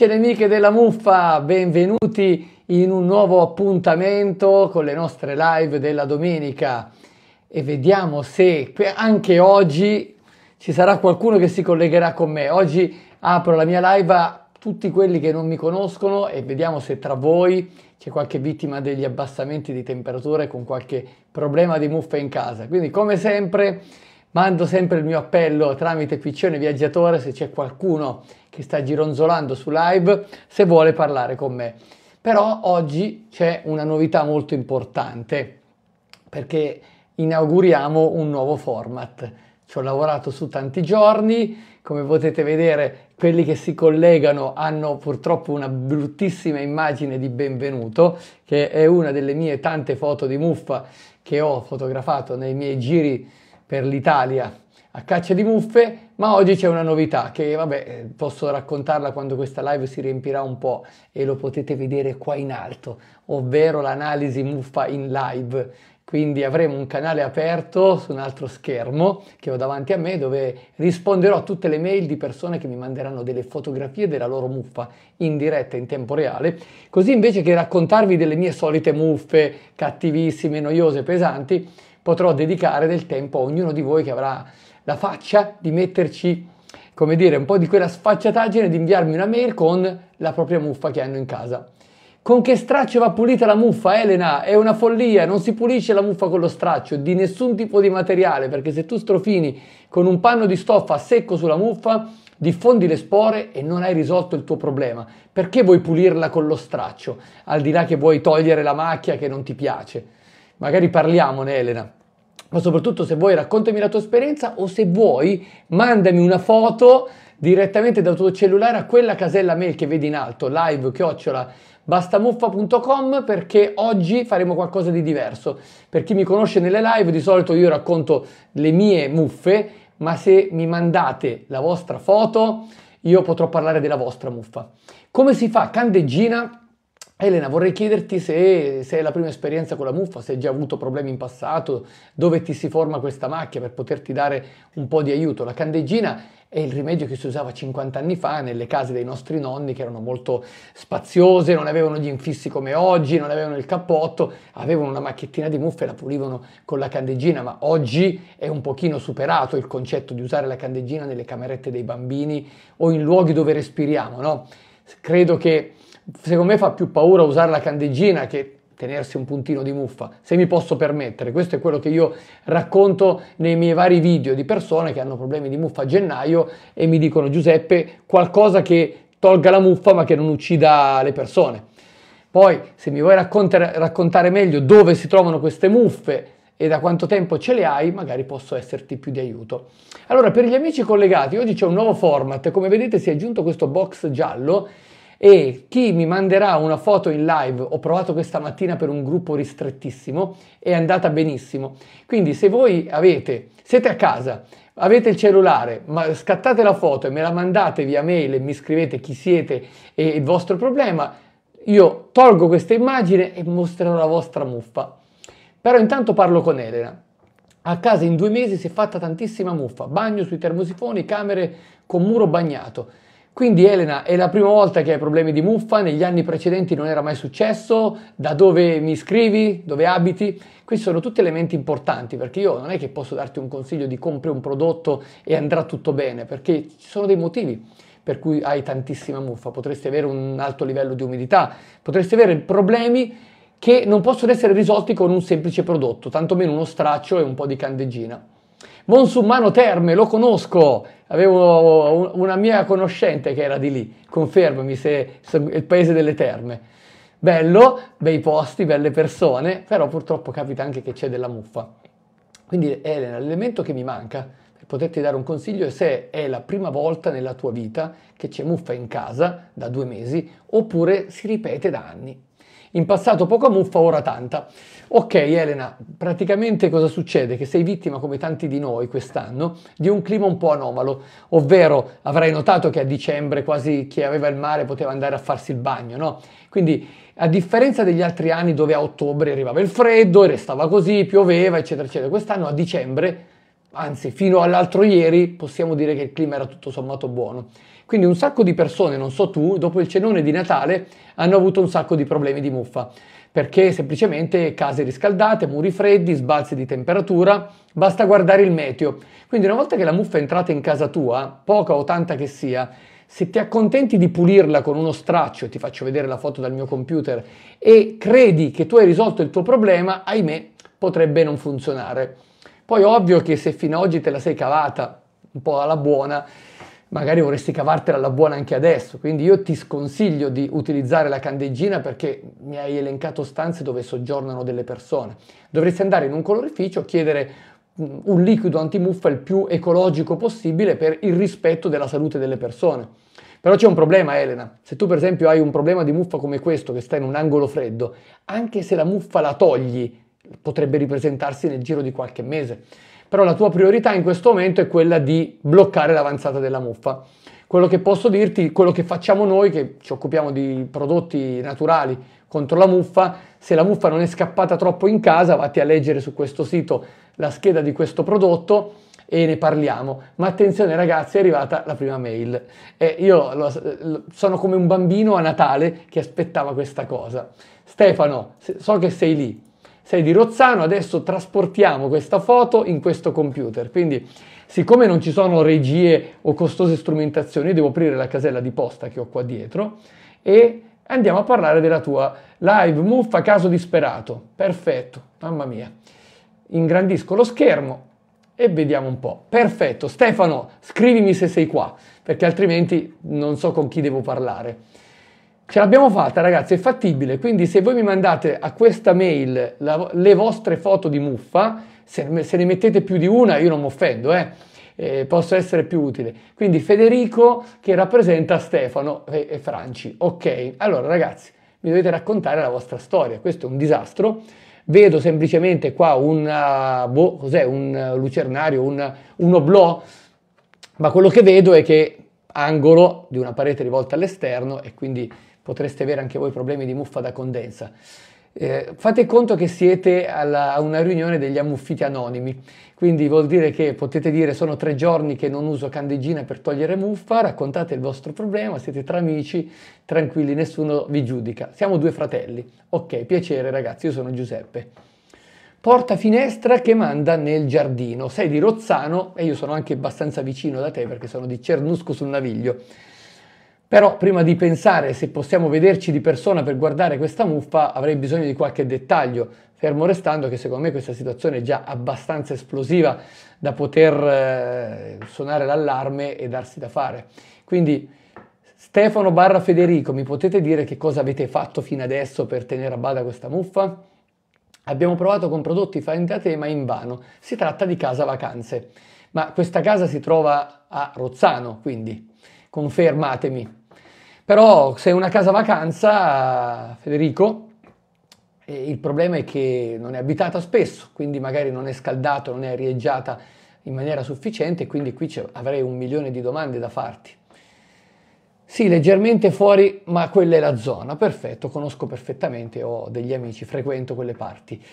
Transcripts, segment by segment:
Amici e nemiche della muffa, benvenuti in un nuovo appuntamento con le nostre live della domenica e vediamo se anche oggi ci sarà qualcuno che si collegherà con me. Oggi apro la mia live a tutti quelli che non mi conoscono e vediamo se tra voi c'è qualche vittima degli abbassamenti di temperatura con qualche problema di muffa in casa. Quindi come sempre Mando sempre il mio appello tramite Piccione Viaggiatore se c'è qualcuno che sta gironzolando su live, se vuole parlare con me. Però oggi c'è una novità molto importante perché inauguriamo un nuovo format. Ci ho lavorato su tanti giorni, come potete vedere quelli che si collegano hanno purtroppo una bruttissima immagine di benvenuto, che è una delle mie tante foto di muffa che ho fotografato nei miei giri per l'Italia a caccia di muffe, ma oggi c'è una novità che vabbè posso raccontarla quando questa live si riempirà un po' e lo potete vedere qua in alto, ovvero l'analisi muffa in live. Quindi avremo un canale aperto su un altro schermo che ho davanti a me dove risponderò a tutte le mail di persone che mi manderanno delle fotografie della loro muffa in diretta in tempo reale. Così invece che raccontarvi delle mie solite muffe cattivissime, noiose, pesanti, potrò dedicare del tempo a ognuno di voi che avrà la faccia di metterci, come dire, un po' di quella sfacciataggine di inviarmi una mail con la propria muffa che hanno in casa. Con che straccio va pulita la muffa, Elena? È una follia, non si pulisce la muffa con lo straccio di nessun tipo di materiale, perché se tu strofini con un panno di stoffa secco sulla muffa, diffondi le spore e non hai risolto il tuo problema. Perché vuoi pulirla con lo straccio, al di là che vuoi togliere la macchia che non ti piace? magari parliamone Elena, ma soprattutto se vuoi raccontami la tua esperienza o se vuoi mandami una foto direttamente dal tuo cellulare a quella casella mail che vedi in alto, live chiocciola bastamuffa.com perché oggi faremo qualcosa di diverso. Per chi mi conosce nelle live, di solito io racconto le mie muffe, ma se mi mandate la vostra foto, io potrò parlare della vostra muffa. Come si fa candeggina Elena, vorrei chiederti se, se, è la prima esperienza con la muffa, se hai già avuto problemi in passato, dove ti si forma questa macchia per poterti dare un po' di aiuto. La candeggina è il rimedio che si usava 50 anni fa nelle case dei nostri nonni che erano molto spaziose, non avevano gli infissi come oggi, non avevano il cappotto, avevano una macchiettina di muffa e la pulivano con la candeggina, ma oggi è un pochino superato il concetto di usare la candeggina nelle camerette dei bambini o in luoghi dove respiriamo, no? Credo che secondo me fa più paura usare la candeggina che tenersi un puntino di muffa, se mi posso permettere. Questo è quello che io racconto nei miei vari video di persone che hanno problemi di muffa a gennaio e mi dicono Giuseppe qualcosa che tolga la muffa ma che non uccida le persone. Poi se mi vuoi raccontare, raccontare meglio dove si trovano queste muffe e da quanto tempo ce le hai, magari posso esserti più di aiuto. Allora, per gli amici collegati, oggi c'è un nuovo format. Come vedete si è aggiunto questo box giallo e chi mi manderà una foto in live, ho provato questa mattina per un gruppo ristrettissimo, è andata benissimo. Quindi se voi avete, siete a casa, avete il cellulare, ma scattate la foto e me la mandate via mail e mi scrivete chi siete e il vostro problema, io tolgo questa immagine e mostrerò la vostra muffa. Però intanto parlo con Elena. A casa in due mesi si è fatta tantissima muffa, bagno sui termosifoni, camere con muro bagnato. Quindi Elena, è la prima volta che hai problemi di muffa, negli anni precedenti non era mai successo, da dove mi scrivi, dove abiti? Questi sono tutti elementi importanti perché io non è che posso darti un consiglio di compri un prodotto e andrà tutto bene, perché ci sono dei motivi per cui hai tantissima muffa, potresti avere un alto livello di umidità, potresti avere problemi che non possono essere risolti con un semplice prodotto, tantomeno uno straccio e un po' di candeggina. Monsummano Terme, lo conosco, avevo una mia conoscente che era di lì, confermami se il paese delle terme. Bello, bei posti, belle persone, però purtroppo capita anche che c'è della muffa. Quindi Elena, l'elemento che mi manca per poterti dare un consiglio è se è la prima volta nella tua vita che c'è muffa in casa da due mesi oppure si ripete da anni. In passato poca muffa, ora tanta. Ok Elena, praticamente cosa succede? Che sei vittima, come tanti di noi quest'anno, di un clima un po' anomalo, ovvero avrai notato che a dicembre quasi chi aveva il mare poteva andare a farsi il bagno, no? Quindi a differenza degli altri anni dove a ottobre arrivava il freddo e restava così, pioveva, eccetera, eccetera, quest'anno a dicembre anzi fino all'altro ieri possiamo dire che il clima era tutto sommato buono. Quindi un sacco di persone, non so tu, dopo il cenone di Natale hanno avuto un sacco di problemi di muffa, perché semplicemente case riscaldate, muri freddi, sbalzi di temperatura, basta guardare il meteo. Quindi una volta che la muffa è entrata in casa tua, poca o tanta che sia, se ti accontenti di pulirla con uno straccio, ti faccio vedere la foto dal mio computer, e credi che tu hai risolto il tuo problema, ahimè, potrebbe non funzionare. Poi ovvio che se fino ad oggi te la sei cavata un po' alla buona, magari vorresti cavartela alla buona anche adesso, quindi io ti sconsiglio di utilizzare la candeggina perché mi hai elencato stanze dove soggiornano delle persone. Dovresti andare in un colorificio, chiedere mm, un liquido antimuffa il più ecologico possibile per il rispetto della salute delle persone. Però c'è un problema, Elena. Se tu per esempio hai un problema di muffa come questo che sta in un angolo freddo, anche se la muffa la togli potrebbe ripresentarsi nel giro di qualche mese. Però la tua priorità in questo momento è quella di bloccare l'avanzata della muffa. Quello che posso dirti, quello che facciamo noi, che ci occupiamo di prodotti naturali contro la muffa, se la muffa non è scappata troppo in casa, vatti a leggere su questo sito la scheda di questo prodotto e ne parliamo. Ma attenzione ragazzi, è arrivata la prima mail. E io lo, sono come un bambino a Natale che aspettava questa cosa. Stefano, so che sei lì sei di Rozzano, adesso trasportiamo questa foto in questo computer. Quindi, siccome non ci sono regie o costose strumentazioni, devo aprire la casella di posta che ho qua dietro e andiamo a parlare della tua live muffa caso disperato. Perfetto, mamma mia. Ingrandisco lo schermo e vediamo un po'. Perfetto, Stefano, scrivimi se sei qua, perché altrimenti non so con chi devo parlare. Ce l'abbiamo fatta ragazzi, è fattibile, quindi se voi mi mandate a questa mail la, le vostre foto di muffa, se, se, ne mettete più di una io non mi offendo, eh, eh, posso essere più utile. Quindi Federico che rappresenta Stefano e, e Franci. Ok, allora ragazzi, mi dovete raccontare la vostra storia, questo è un disastro. Vedo semplicemente qua un, boh, cos'è, un lucernario, un, un oblò, ma quello che vedo è che angolo di una parete rivolta all'esterno e quindi potreste avere anche voi problemi di muffa da condensa. Eh, fate conto che siete alla, a una riunione degli ammuffiti anonimi, quindi vuol dire che potete dire sono tre giorni che non uso candeggina per togliere muffa, raccontate il vostro problema, siete tra amici, tranquilli, nessuno vi giudica. Siamo due fratelli. Ok, piacere ragazzi, io sono Giuseppe. Porta finestra che manda nel giardino. Sei di Rozzano e io sono anche abbastanza vicino da te perché sono di Cernusco sul Naviglio. Però prima di pensare se possiamo vederci di persona per guardare questa muffa avrei bisogno di qualche dettaglio, fermo restando che secondo me questa situazione è già abbastanza esplosiva da poter eh, suonare l'allarme e darsi da fare. Quindi Stefano barra Federico, mi potete dire che cosa avete fatto fino adesso per tenere a bada questa muffa? Abbiamo provato con prodotti fatti da te ma in vano. Si tratta di casa vacanze. Ma questa casa si trova a Rozzano, quindi confermatemi. Però se è una casa vacanza, Federico, il problema è che non è abitata spesso, quindi magari non è scaldato, non è arieggiata in maniera sufficiente, quindi qui avrei un milione di domande da farti. Sì, leggermente fuori, ma quella è la zona. Perfetto, conosco perfettamente, ho degli amici, frequento quelle parti.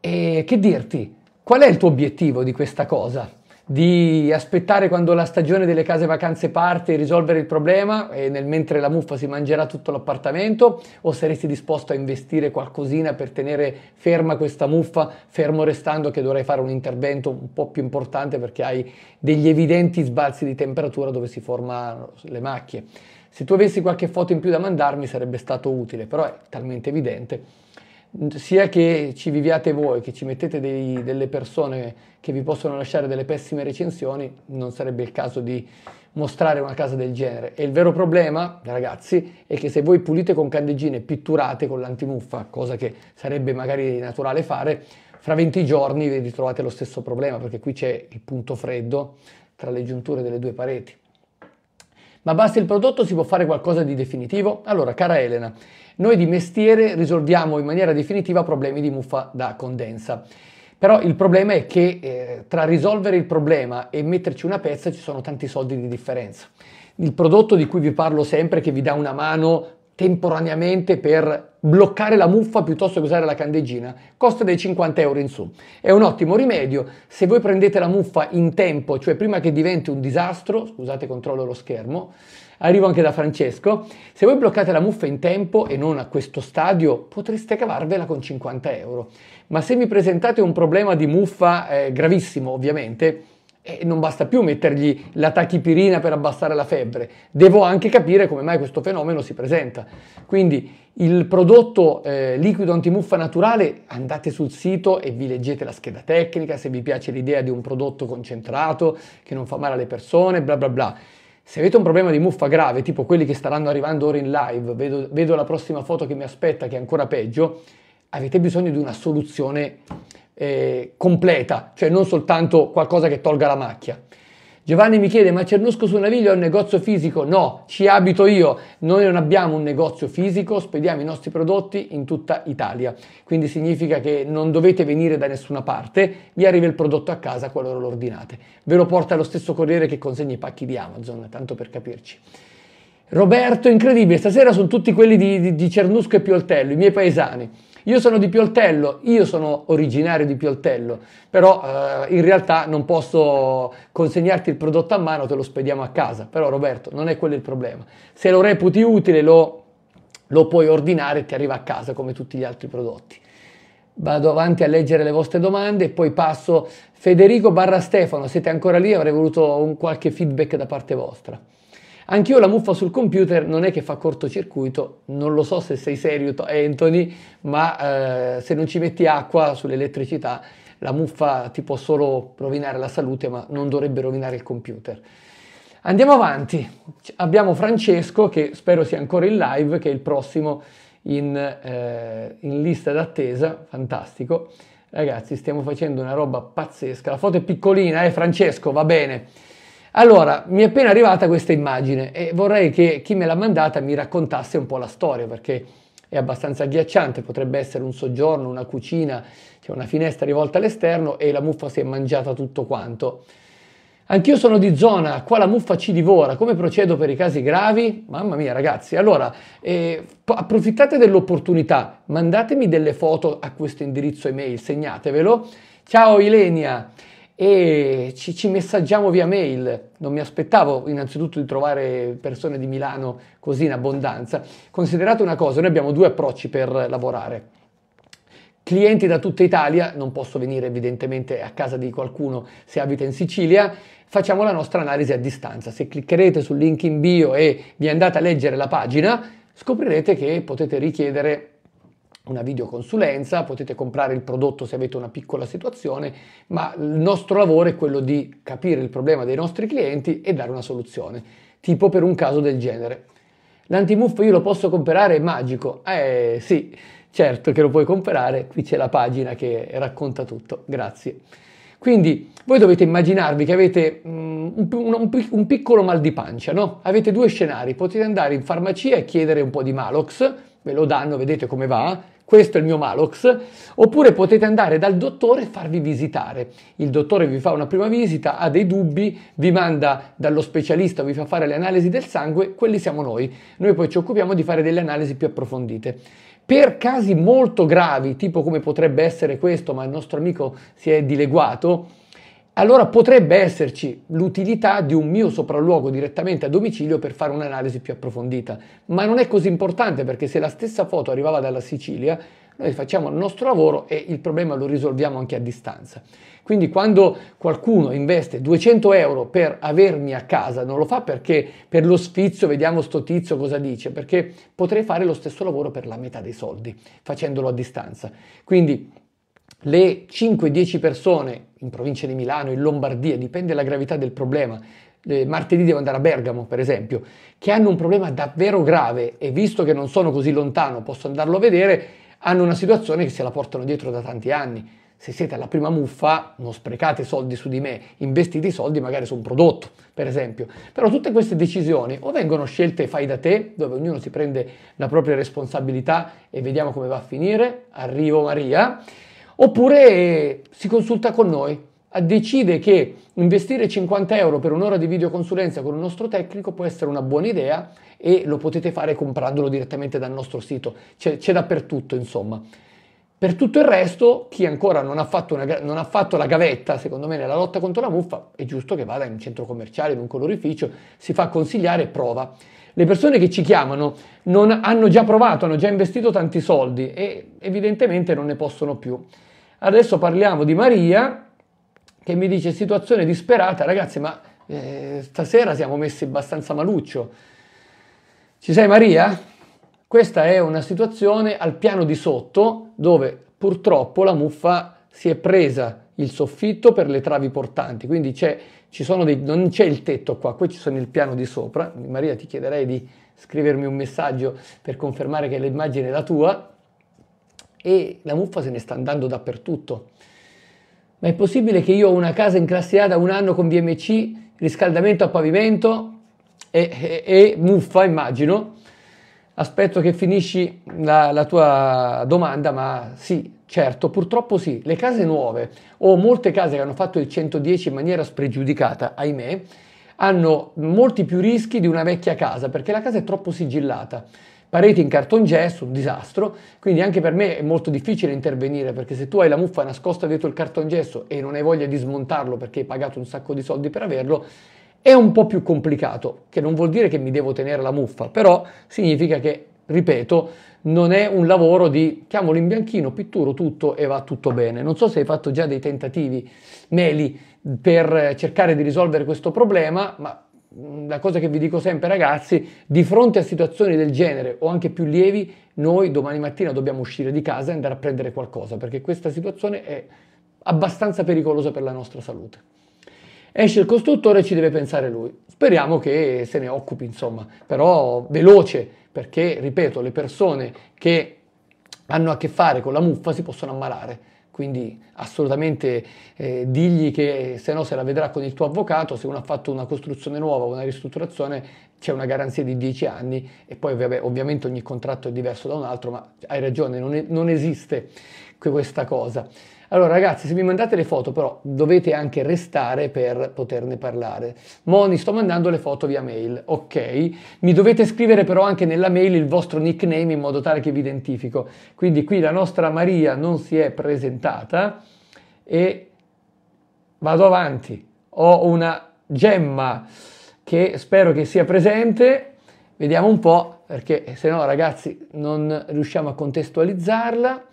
E che dirti? Qual è il tuo obiettivo di questa cosa? Di aspettare quando la stagione delle case vacanze parte e risolvere il problema e nel mentre la muffa si mangerà tutto l'appartamento o saresti disposto a investire qualcosina per tenere ferma questa muffa fermo restando che dovrai fare un intervento un po' più importante perché hai degli evidenti sbalzi di temperatura dove si formano le macchie. Se tu avessi qualche foto in più da mandarmi sarebbe stato utile però è talmente evidente sia che ci viviate voi, che ci mettete dei, delle persone che vi possono lasciare delle pessime recensioni, non sarebbe il caso di mostrare una casa del genere. E il vero problema, ragazzi, è che se voi pulite con candeggine pitturate con l'antimuffa, cosa che sarebbe magari naturale fare, fra 20 giorni vi ritrovate lo stesso problema, perché qui c'è il punto freddo tra le giunture delle due pareti. Ma basta il prodotto, si può fare qualcosa di definitivo? Allora, cara Elena, noi di mestiere risolviamo in maniera definitiva problemi di muffa da condensa. Però il problema è che eh, tra risolvere il problema e metterci una pezza ci sono tanti soldi di differenza. Il prodotto di cui vi parlo sempre, che vi dà una mano temporaneamente per bloccare la muffa piuttosto che usare la candeggina costa dei 50 euro in su. È un ottimo rimedio. Se voi prendete la muffa in tempo, cioè prima che diventi un disastro, scusate, controllo lo schermo, arrivo anche da Francesco, se voi bloccate la muffa in tempo e non a questo stadio, potreste cavarvela con 50 euro. Ma se mi presentate un problema di muffa eh, gravissimo, ovviamente, e non basta più mettergli la tachipirina per abbassare la febbre, devo anche capire come mai questo fenomeno si presenta. Quindi il prodotto eh, liquido antimuffa naturale, andate sul sito e vi leggete la scheda tecnica, se vi piace l'idea di un prodotto concentrato che non fa male alle persone, bla bla bla. Se avete un problema di muffa grave, tipo quelli che staranno arrivando ora in live, vedo, vedo la prossima foto che mi aspetta che è ancora peggio, avete bisogno di una soluzione eh, completa, cioè non soltanto qualcosa che tolga la macchia. Giovanni mi chiede, ma Cernusco su Naviglio è un negozio fisico? No, ci abito io, noi non abbiamo un negozio fisico, spediamo i nostri prodotti in tutta Italia, quindi significa che non dovete venire da nessuna parte, vi arriva il prodotto a casa qualora lo ordinate. Ve lo porta lo stesso corriere che consegna i pacchi di Amazon, tanto per capirci. Roberto, incredibile, stasera sono tutti quelli di, di, di Cernusco e Pioltello, i miei paesani. Io sono di Pioltello, io sono originario di Pioltello, però eh, in realtà non posso consegnarti il prodotto a mano, te lo spediamo a casa. Però Roberto, non è quello il problema. Se lo reputi utile lo, lo puoi ordinare e ti arriva a casa come tutti gli altri prodotti. Vado avanti a leggere le vostre domande e poi passo Federico barra Stefano, siete ancora lì? Avrei voluto un qualche feedback da parte vostra. Anch'io la muffa sul computer non è che fa cortocircuito, non lo so se sei serio Anthony, ma eh, se non ci metti acqua sull'elettricità la muffa ti può solo rovinare la salute, ma non dovrebbe rovinare il computer. Andiamo avanti, abbiamo Francesco che spero sia ancora in live, che è il prossimo in, eh, in lista d'attesa, fantastico. Ragazzi, stiamo facendo una roba pazzesca. La foto è piccolina, eh Francesco, va bene. Allora, mi è appena arrivata questa immagine e vorrei che chi me l'ha mandata mi raccontasse un po' la storia perché è abbastanza agghiacciante, potrebbe essere un soggiorno, una cucina, c'è una finestra rivolta all'esterno e la muffa si è mangiata tutto quanto. Anch'io sono di zona, qua la muffa ci divora, come procedo per i casi gravi? Mamma mia ragazzi, allora eh, approfittate dell'opportunità, mandatemi delle foto a questo indirizzo email, segnatevelo. Ciao Ilenia! E ci, ci, messaggiamo via mail. Non mi aspettavo innanzitutto di trovare persone di Milano così in abbondanza. Considerate una cosa, noi abbiamo due approcci per lavorare. Clienti da tutta Italia, non posso venire evidentemente a casa di qualcuno se abita in Sicilia, facciamo la nostra analisi a distanza. Se cliccherete sul link in bio e vi andate a leggere la pagina, scoprirete che potete richiedere una videoconsulenza, potete comprare il prodotto se avete una piccola situazione, ma il nostro lavoro è quello di capire il problema dei nostri clienti e dare una soluzione, tipo per un caso del genere. L'antimuff io lo posso comprare, è magico? Eh sì, certo che lo puoi comprare, qui c'è la pagina che racconta tutto, grazie. Quindi voi dovete immaginarvi che avete um, un, un, un, piccolo mal di pancia, no? Avete due scenari, potete andare in farmacia e chiedere un po' di Malox, ve lo danno, vedete come va, questo è il mio Malox, oppure potete andare dal dottore e farvi visitare. Il dottore vi fa una prima visita, ha dei dubbi, vi manda dallo specialista, vi fa fare le analisi del sangue, quelli siamo noi. Noi poi ci occupiamo di fare delle analisi più approfondite. Per casi molto gravi, tipo come potrebbe essere questo, ma il nostro amico si è dileguato, allora potrebbe esserci l'utilità di un mio sopralluogo direttamente a domicilio per fare un'analisi più approfondita, ma non è così importante perché se la stessa foto arrivava dalla Sicilia, noi facciamo il nostro lavoro e il problema lo risolviamo anche a distanza. Quindi quando qualcuno investe 200 euro per avermi a casa, non lo fa perché per lo sfizio vediamo sto tizio cosa dice, perché potrei fare lo stesso lavoro per la metà dei soldi facendolo a distanza. Quindi le 5-10 persone in provincia di Milano, in Lombardia, dipende dalla gravità del problema, martedì devo andare a Bergamo per esempio, che hanno un problema davvero grave e visto che non sono così lontano posso andarlo a vedere, hanno una situazione che se la portano dietro da tanti anni. Se siete alla prima muffa, non sprecate soldi su di me, investite i soldi magari su un prodotto, per esempio. Però tutte queste decisioni o vengono scelte fai da te, dove ognuno si prende la propria responsabilità e vediamo come va a finire. Arrivo Maria oppure si consulta con noi decide che investire 50 euro per un'ora di videoconsulenza con un nostro tecnico può essere una buona idea e lo potete fare comprandolo direttamente dal nostro sito. C'è, c'è dappertutto, insomma. Per tutto il resto, chi ancora non ha, fatto una, non ha fatto la gavetta, secondo me, nella lotta contro la muffa, è giusto che vada in un centro commerciale, in un colorificio, si fa consigliare e prova. Le persone che ci chiamano non hanno già provato, hanno già investito tanti soldi e evidentemente non ne possono più. Adesso parliamo di Maria che mi dice situazione disperata, ragazzi, ma eh, stasera siamo messi abbastanza maluccio. Ci sei Maria? Questa è una situazione al piano di sotto dove purtroppo la muffa si è presa il soffitto per le travi portanti, quindi c'è, dei, non c'è il tetto qua, qui ci sono il piano di sopra. Maria ti chiederei di scrivermi un messaggio per confermare che l'immagine è la tua e la muffa se ne sta andando dappertutto. Ma è possibile che io ho una casa in classe A da un anno con BMC, riscaldamento a pavimento e, e, e muffa, immagino, Aspetto che finisci la, la, tua domanda, ma sì, certo, purtroppo sì. Le case nuove o molte case che hanno fatto il 110 in maniera spregiudicata, ahimè, hanno molti più rischi di una vecchia casa perché la casa è troppo sigillata. Pareti in cartongesso, un disastro, quindi anche per me è molto difficile intervenire perché se tu hai la muffa nascosta dietro il cartongesso e non hai voglia di smontarlo perché hai pagato un sacco di soldi per averlo, è un po' più complicato, che non vuol dire che mi devo tenere la muffa, però significa che, ripeto, non è un lavoro di chiamolo in bianchino, pitturo tutto e va tutto bene. Non so se hai fatto già dei tentativi, Meli, per cercare di risolvere questo problema, ma la cosa che vi dico sempre ragazzi, di fronte a situazioni del genere o anche più lievi, noi domani mattina dobbiamo uscire di casa e andare a prendere qualcosa, perché questa situazione è abbastanza pericolosa per la nostra salute. Esce il costruttore e ci deve pensare lui. Speriamo che se ne occupi, insomma, però veloce, perché, ripeto, le persone che hanno a che fare con la muffa si possono ammalare. Quindi assolutamente eh, digli che se no se la vedrà con il tuo avvocato, se uno ha fatto una costruzione nuova o una ristrutturazione c'è una garanzia di 10 anni e poi vabbè, ovviamente ogni contratto è diverso da un altro, ma hai ragione, non, è, non esiste questa cosa. Allora ragazzi, se mi mandate le foto però dovete anche restare per poterne parlare. Moni, sto mandando le foto via mail, ok? Mi dovete scrivere però anche nella mail il vostro nickname in modo tale che vi identifico. Quindi qui la nostra Maria non si è presentata e vado avanti. Ho una gemma che spero che sia presente. Vediamo un po' perché se no ragazzi non riusciamo a contestualizzarla.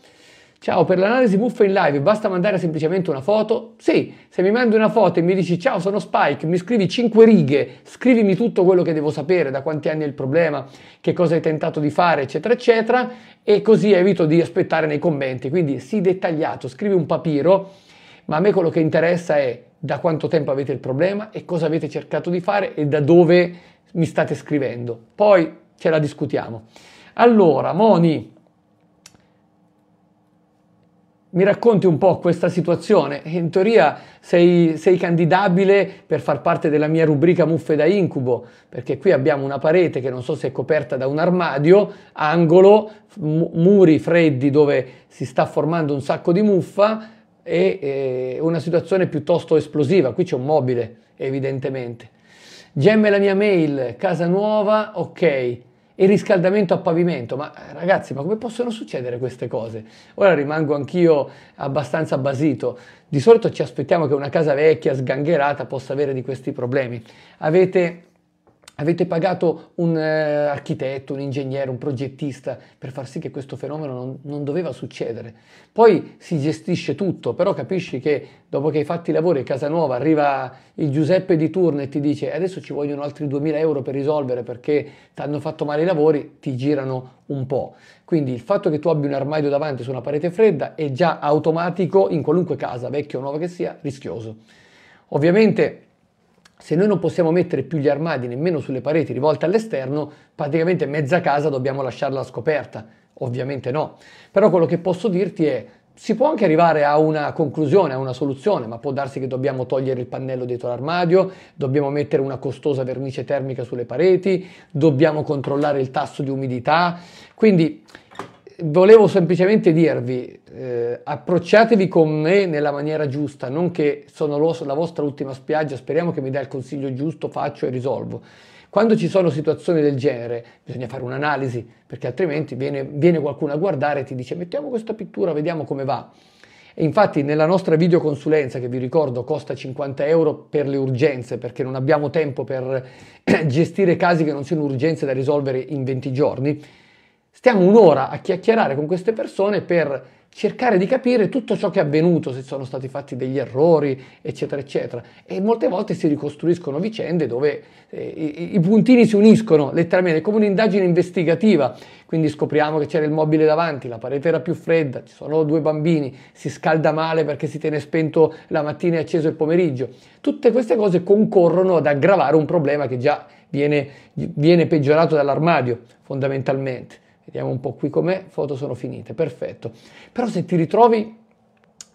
Ciao, per l'analisi muffa in live basta mandare semplicemente una foto? Sì, se mi mandi una foto e mi dici ciao sono Spike, mi scrivi 5 righe, scrivimi tutto quello che devo sapere, da quanti anni è il problema, che cosa hai tentato di fare, eccetera, eccetera, e così evito di aspettare nei commenti. Quindi sii dettagliato, scrivi un papiro, ma a me quello che interessa è da quanto tempo avete il problema e cosa avete cercato di fare e da dove mi state scrivendo. Poi ce la discutiamo. Allora, Moni, mi racconti un po' questa situazione? In teoria sei, sei, candidabile per far parte della mia rubrica muffe da incubo, perché qui abbiamo una parete che non so se è coperta da un armadio, angolo, muri freddi dove si sta formando un sacco di muffa e eh, una situazione piuttosto esplosiva. Qui c'è un mobile, evidentemente. Gemme la mia mail, casa nuova, ok e riscaldamento a pavimento. Ma ragazzi, ma come possono succedere queste cose? Ora rimango anch'io abbastanza basito. Di solito ci aspettiamo che una casa vecchia, sgangherata, possa avere di questi problemi. Avete Avete pagato un eh, architetto, un ingegnere, un progettista per far sì che questo fenomeno non, non, doveva succedere. Poi si gestisce tutto, però capisci che dopo che hai fatto i lavori a casa nuova arriva il Giuseppe di turno e ti dice adesso ci vogliono altri 2000 euro per risolvere perché ti hanno fatto male i lavori, ti girano un po'. Quindi il fatto che tu abbia un armadio davanti su una parete fredda è già automatico in qualunque casa, vecchia o nuova che sia, rischioso. Ovviamente se noi non possiamo mettere più gli armadi nemmeno sulle pareti rivolte all'esterno, praticamente mezza casa dobbiamo lasciarla scoperta. Ovviamente no. Però quello che posso dirti è si può anche arrivare a una conclusione, a una soluzione, ma può darsi che dobbiamo togliere il pannello dietro l'armadio, dobbiamo mettere una costosa vernice termica sulle pareti, dobbiamo controllare il tasso di umidità. Quindi volevo semplicemente dirvi, eh, approcciatevi con me nella maniera giusta, non che sono lo, la vostra ultima spiaggia, speriamo che mi dà il consiglio giusto, faccio e risolvo. Quando ci sono situazioni del genere bisogna fare un'analisi, perché altrimenti viene, viene qualcuno a guardare e ti dice mettiamo questa pittura, vediamo come va. E infatti nella nostra videoconsulenza, che vi ricordo costa 50 euro per le urgenze, perché non abbiamo tempo per gestire casi che non siano urgenze da risolvere in 20 giorni, stiamo un'ora a chiacchierare con queste persone per cercare di capire tutto ciò che è avvenuto, se sono stati fatti degli errori, eccetera, eccetera. E molte volte si ricostruiscono vicende dove eh, i, i, puntini si uniscono letteralmente, come un'indagine investigativa. Quindi scopriamo che c'era il mobile davanti, la parete era più fredda, ci sono due bambini, si scalda male perché si tiene spento la mattina e acceso il pomeriggio. Tutte queste cose concorrono ad aggravare un problema che già viene, viene peggiorato dall'armadio, fondamentalmente. Vediamo un po' qui com'è, foto sono finite, perfetto. Però se ti ritrovi,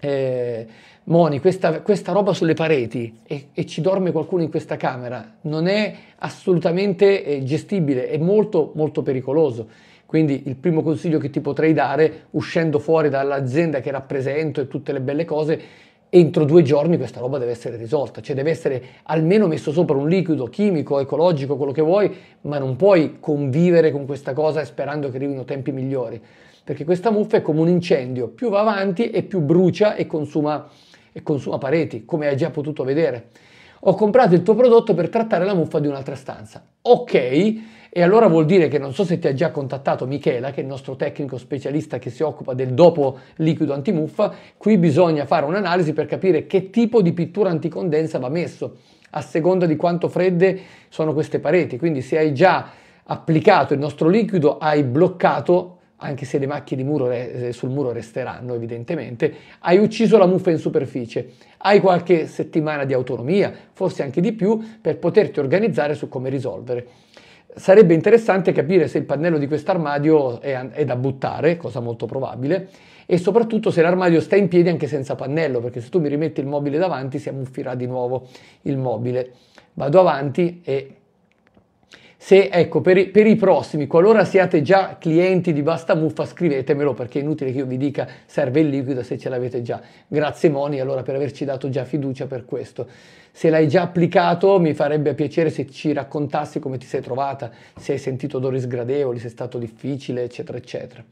eh, Moni, questa, questa, roba sulle pareti e, e, ci dorme qualcuno in questa camera, non è assolutamente eh, gestibile, è molto molto pericoloso. Quindi il primo consiglio che ti potrei dare, uscendo fuori dall'azienda che rappresento e tutte le belle cose, entro due giorni questa roba deve essere risolta, cioè deve essere almeno messo sopra un liquido chimico, ecologico, quello che vuoi, ma non puoi convivere con questa cosa sperando che arrivino tempi migliori, perché questa muffa è come un incendio, più va avanti e più brucia e consuma, e consuma pareti, come hai già potuto vedere. Ho comprato il tuo prodotto per trattare la muffa di un'altra stanza. Ok, e allora vuol dire che non so se ti ha già contattato Michela, che è il nostro tecnico specialista che si occupa del dopo liquido antimuffa, qui bisogna fare un'analisi per capire che tipo di pittura anticondensa va messo, a seconda di quanto fredde sono queste pareti. Quindi se hai già applicato il nostro liquido, hai bloccato anche se le macchie di muro re- sul muro resteranno evidentemente, hai ucciso la muffa in superficie, hai qualche settimana di autonomia, forse anche di più, per poterti organizzare su come risolvere. Sarebbe interessante capire se il pannello di questo armadio è, è, da buttare, cosa molto probabile, e soprattutto se l'armadio sta in piedi anche senza pannello, perché se tu mi rimetti il mobile davanti si ammuffirà di nuovo il mobile. Vado avanti e se, ecco, per i, per i, prossimi, qualora siate già clienti di Basta Muffa, scrivetemelo perché è inutile che io vi dica serve il liquido se ce l'avete già. Grazie Moni allora per averci dato già fiducia per questo. Se l'hai già applicato mi farebbe piacere se ci raccontassi come ti sei trovata, se hai sentito odori sgradevoli, se è stato difficile, eccetera, eccetera.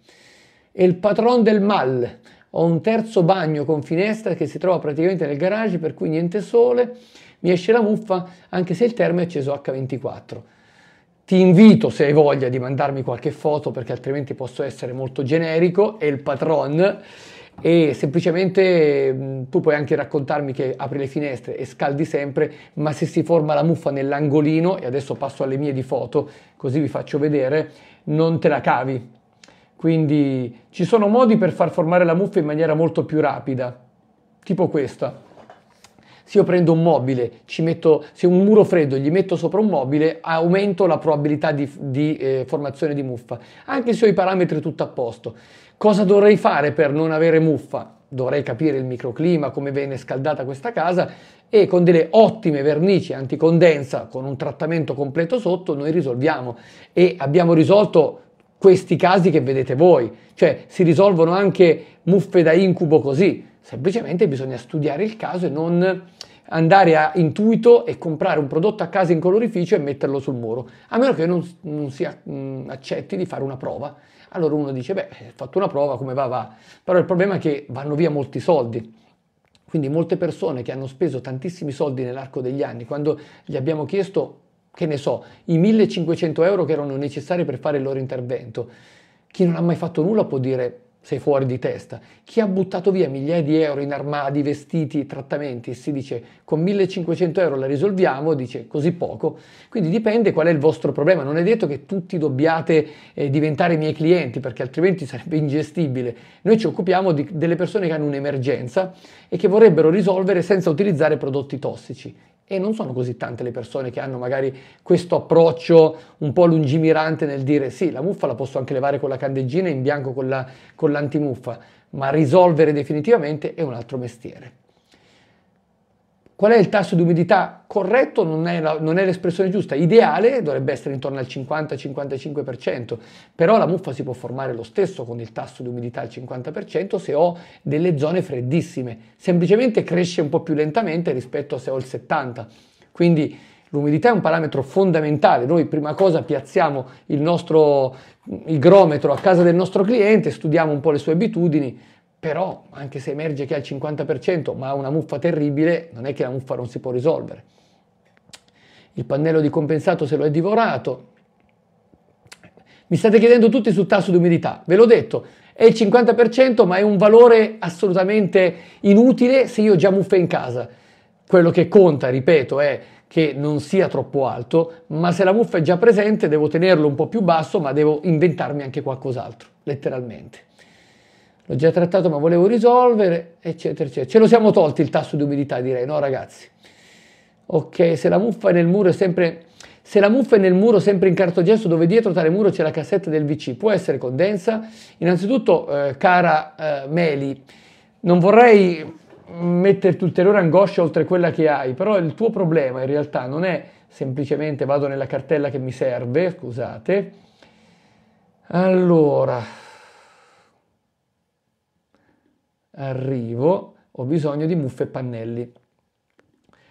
E il patron del mal. Ho un terzo bagno con finestra che si trova praticamente nel garage, per cui niente sole, mi esce la muffa anche se il termo è acceso H24. Ti invito, se hai voglia, di mandarmi qualche foto perché altrimenti posso essere molto generico e il patron e semplicemente tu puoi anche raccontarmi che apri le finestre e scaldi sempre, ma se si forma la muffa nell'angolino, e adesso passo alle mie di foto, così vi faccio vedere, non te la cavi. Quindi ci sono modi per far formare la muffa in maniera molto più rapida, tipo questa se io prendo un mobile, ci metto, se un muro freddo gli metto sopra un mobile, aumento la probabilità di, di eh, formazione di muffa, anche se ho i parametri tutto a posto. Cosa dovrei fare per non avere muffa? Dovrei capire il microclima, come viene scaldata questa casa e con delle ottime vernici anticondensa, con un trattamento completo sotto, noi risolviamo e abbiamo risolto questi casi che vedete voi, cioè si risolvono anche muffe da incubo così, semplicemente bisogna studiare il caso e non andare a intuito e comprare un prodotto a casa in colorificio e metterlo sul muro, a meno che non, non si accetti di fare una prova. Allora uno dice, beh, ho fatto una prova, come va va. Però il problema è che vanno via molti soldi. Quindi molte persone che hanno speso tantissimi soldi nell'arco degli anni, quando gli abbiamo chiesto, che ne so, i 1500 euro che erano necessari per fare il loro intervento, chi non ha mai fatto nulla può dire sei fuori di testa. Chi ha buttato via migliaia di euro in armadi, vestiti, trattamenti si dice con 1500 euro la risolviamo, dice così poco. Quindi dipende qual è il vostro problema. Non è detto che tutti dobbiate eh, diventare miei clienti perché altrimenti sarebbe ingestibile. Noi ci occupiamo di, delle persone che hanno un'emergenza e che vorrebbero risolvere senza utilizzare prodotti tossici e non sono così tante le persone che hanno magari questo approccio un po' lungimirante nel dire sì, la muffa la posso anche levare con la candeggina in bianco con, la, con l'antimuffa, ma risolvere definitivamente è un altro mestiere. Qual è il tasso di umidità corretto? Non è, la, non è, l'espressione giusta. Ideale dovrebbe essere intorno al 50-55%, però la muffa si può formare lo stesso con il tasso di umidità al 50% se ho delle zone freddissime. Semplicemente cresce un po' più lentamente rispetto a se ho il 70%. Quindi l'umidità è un parametro fondamentale. Noi prima cosa piazziamo il nostro igrometro a casa del nostro cliente, studiamo un po' le sue abitudini, però anche se emerge che ha il 50% ma ha una muffa terribile, non è che la muffa non si può risolvere. Il pannello di compensato se lo è divorato. Mi state chiedendo tutti sul tasso di umidità, ve l'ho detto, è il 50% ma è un valore assolutamente inutile se io ho già muffe in casa. Quello che conta, ripeto, è che non sia troppo alto, ma se la muffa è già presente devo tenerlo un po' più basso, ma devo inventarmi anche qualcos'altro, letteralmente l'ho già trattato ma volevo risolvere, eccetera, eccetera. Ce lo siamo tolti il tasso di umidità, direi, no ragazzi? Ok, se la muffa è nel muro è sempre... Se la muffa è nel muro sempre in cartogesso dove dietro tale muro c'è la cassetta del VC, può essere condensa? Innanzitutto, eh, cara eh, Meli, non vorrei metterti ulteriore angoscia oltre quella che hai, però il tuo problema in realtà non è semplicemente vado nella cartella che mi serve, scusate. Allora, arrivo, ho bisogno di muffe e pannelli.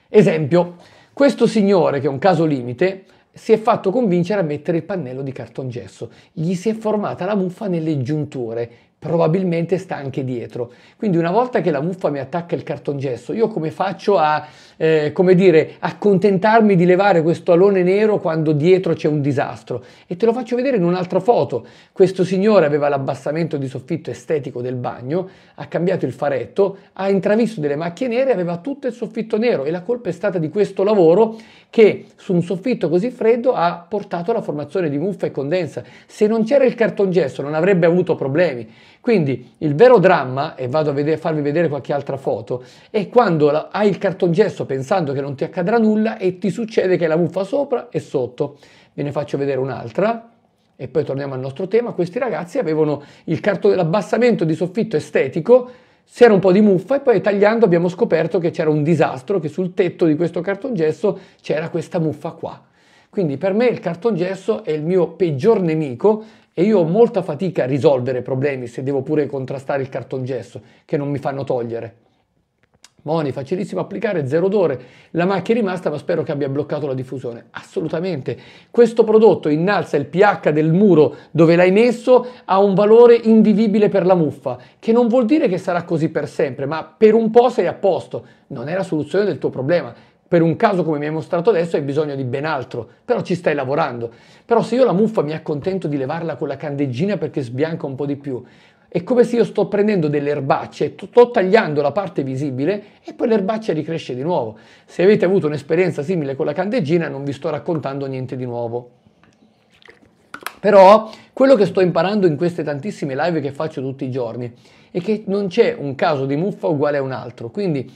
Esempio, questo signore, che è un caso limite, si è fatto convincere a mettere il pannello di cartongesso. Gli si è formata la muffa nelle giunture probabilmente sta anche dietro. Quindi una volta che la muffa mi attacca il cartongesso, io come faccio a, eh, come dire, accontentarmi di levare questo alone nero quando dietro c'è un disastro? E te lo faccio vedere in un'altra foto. Questo signore aveva l'abbassamento di soffitto estetico del bagno, ha cambiato il faretto, ha intravisto delle macchie nere, aveva tutto il soffitto nero e la colpa è stata di questo lavoro che su un soffitto così freddo ha portato alla formazione di muffa e condensa. Se non c'era il cartongesso non avrebbe avuto problemi. Quindi il vero dramma, e vado a vedere, farvi vedere qualche altra foto, è quando hai il cartongesso pensando che non ti accadrà nulla e ti succede che la muffa sopra e sotto. Ve ne faccio vedere un'altra e poi torniamo al nostro tema. Questi ragazzi avevano il carto, l'abbassamento di soffitto estetico, c'era un po' di muffa e poi tagliando abbiamo scoperto che c'era un disastro, che sul tetto di questo cartongesso c'era questa muffa qua. Quindi per me il cartongesso è il mio peggior nemico e io ho molta fatica a risolvere problemi se devo pure contrastare il cartongesso che non mi fanno togliere. Moni, facilissimo applicare, zero odore. La macchia è rimasta, ma spero che abbia bloccato la diffusione. Assolutamente. Questo prodotto innalza il pH del muro dove l'hai messo a un valore invivibile per la muffa, che non vuol dire che sarà così per sempre, ma per un po' sei a posto. Non è la soluzione del tuo problema per un caso come mi hai mostrato adesso hai bisogno di ben altro, però ci stai lavorando. Però se io la muffa mi accontento di levarla con la candeggina perché sbianca un po' di più, è come se io sto prendendo delle erbacce, sto tagliando la parte visibile e poi l'erbaccia ricresce di nuovo. Se avete avuto un'esperienza simile con la candeggina non vi sto raccontando niente di nuovo. Però quello che sto imparando in queste tantissime live che faccio tutti i giorni è che non c'è un caso di muffa uguale a un altro, quindi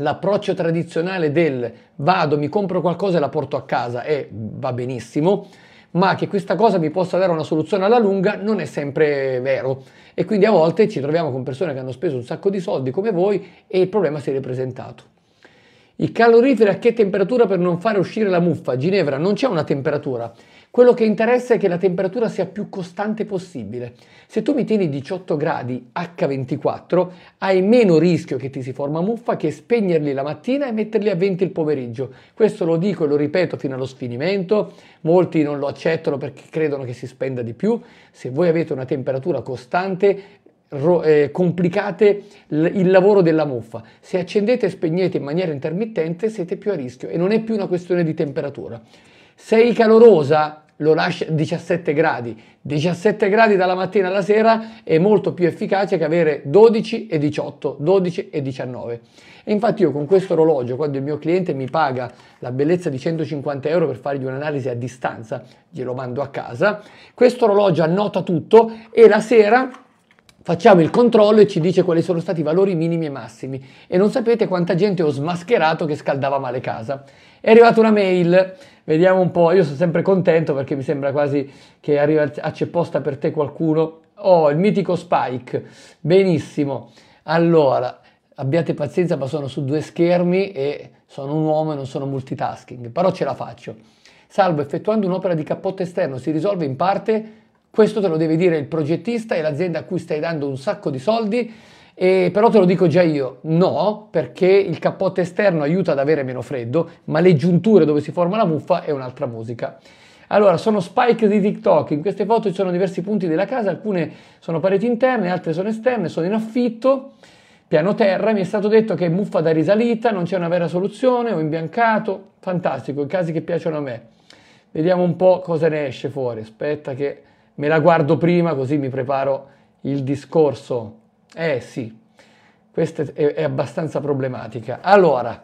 l'approccio tradizionale del vado, mi compro qualcosa e la porto a casa e va benissimo, ma che questa cosa mi possa dare una soluzione alla lunga non è sempre vero. E quindi a volte ci troviamo con persone che hanno speso un sacco di soldi come voi e il problema si è ripresentato. I caloriferi a che temperatura per non fare uscire la muffa? Ginevra, non c'è una temperatura. Quello che interessa è che la temperatura sia più costante possibile. Se tu mi tieni 18 gradi H24, hai meno rischio che ti si forma muffa che spegnerli la mattina e metterli a 20 il pomeriggio. Questo lo dico e lo ripeto fino allo sfinimento. Molti non lo accettano perché credono che si spenda di più. Se voi avete una temperatura costante, eh, complicate il lavoro della muffa. Se accendete e spegnete in maniera intermittente siete più a rischio e non è più una questione di temperatura. Sei calorosa, lo lascia a 17 gradi. 17 gradi dalla mattina alla sera è molto più efficace che avere 12 e 18, 12 e 19. E infatti io con questo orologio, quando il mio cliente mi paga la bellezza di 150 euro per fargli un'analisi a distanza, glielo mando a casa, questo orologio annota tutto e la sera facciamo il controllo e ci dice quali sono stati i valori minimi e massimi. E non sapete quanta gente ho smascherato che scaldava male casa. È arrivata una mail, vediamo un po', io sono sempre contento perché mi sembra quasi che arriva a c'è posta per te qualcuno. Oh, il mitico Spike, benissimo. Allora, abbiate pazienza ma sono su due schermi e sono un uomo e non sono multitasking, però ce la faccio. Salvo effettuando un'opera di cappotto esterno si risolve in parte, questo te lo deve dire il progettista e l'azienda a cui stai dando un sacco di soldi, e però te lo dico già io, no, perché il cappotto esterno aiuta ad avere meno freddo, ma le giunture dove si forma la muffa è un'altra musica. Allora, sono spike di TikTok, in queste foto ci sono diversi punti della casa, alcune sono pareti interne, altre sono esterne, sono in affitto, piano terra, mi è stato detto che è muffa da risalita, non c'è una vera soluzione, ho imbiancato, fantastico, i casi che piacciono a me. Vediamo un po' cosa ne esce fuori, aspetta che me la guardo prima così mi preparo il discorso. Eh sì, questa è, abbastanza problematica. Allora,